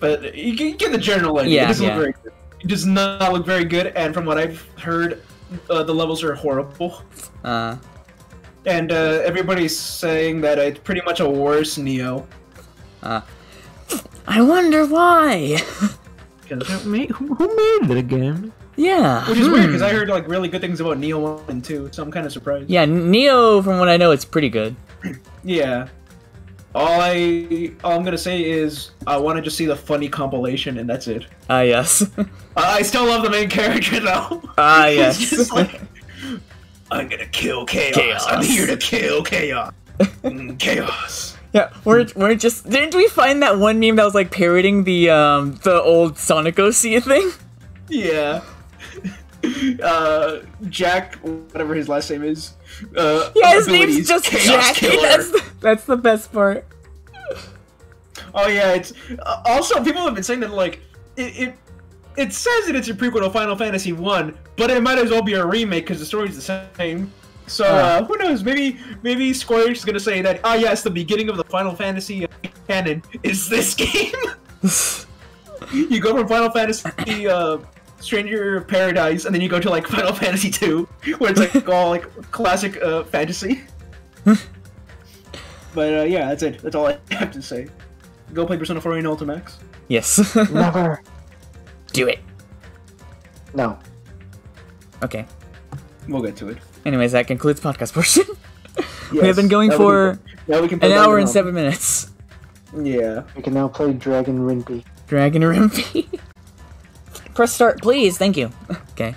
But you get, get the general idea. Yeah, it doesn't yeah. look very good. It does not look very good, and from what I've heard, uh, the levels are horrible. Uh, And uh, everybody's saying that it's pretty much a worse Nioh. uh, I wonder why. who made it again? yeah. Which is weird hmm. because I heard like really good things about Nioh One and Two, so I'm kind of surprised. Yeah, Nioh, from what I know, it's pretty good. [CLEARS THROAT] Yeah. All I all I'm gonna say is I want to just see the funny compilation, and that's it. Ah, yes. [LAUGHS] I I still love the main character though. Ah, [LAUGHS] It's yes. like, I'm gonna kill chaos. Chaos. I'm here to kill chaos. [LAUGHS] Mm, chaos. Yeah, we're we're just didn't we find that one meme that was like parroting the um the old Sonic OC thing? Yeah. [LAUGHS] Uh, Jack, whatever his last name is. Uh, Yeah, his name's just Chaos Jack. [LAUGHS] That's the, that's the best part. Oh yeah, it's uh, also people have been saying that like it, it it says that it's a prequel to Final Fantasy One, but it might as well be a remake because the story's the same. So uh, who knows? Maybe maybe Square is gonna say that. Ah, yes, the beginning of the Final Fantasy uh, canon is this [LAUGHS] game. [LAUGHS] you go from Final Fantasy uh, Stranger Paradise, and then you go to like Final Fantasy Two, where it's like [LAUGHS] all like classic uh, fantasy. but uh, yeah, that's it. That's all I have to say. Go play Persona 4 in Ultimax. Yes. Never. Do it. No. Okay. We'll get to it. Anyways, that concludes podcast portion. [LAUGHS] we have been going for can- now we can play an hour and Danganronpa. seven minutes. Yeah. We can now play Dragon Rimpy. Dragon Rimpy. [LAUGHS] Press start, please. Thank you. [LAUGHS] Okay.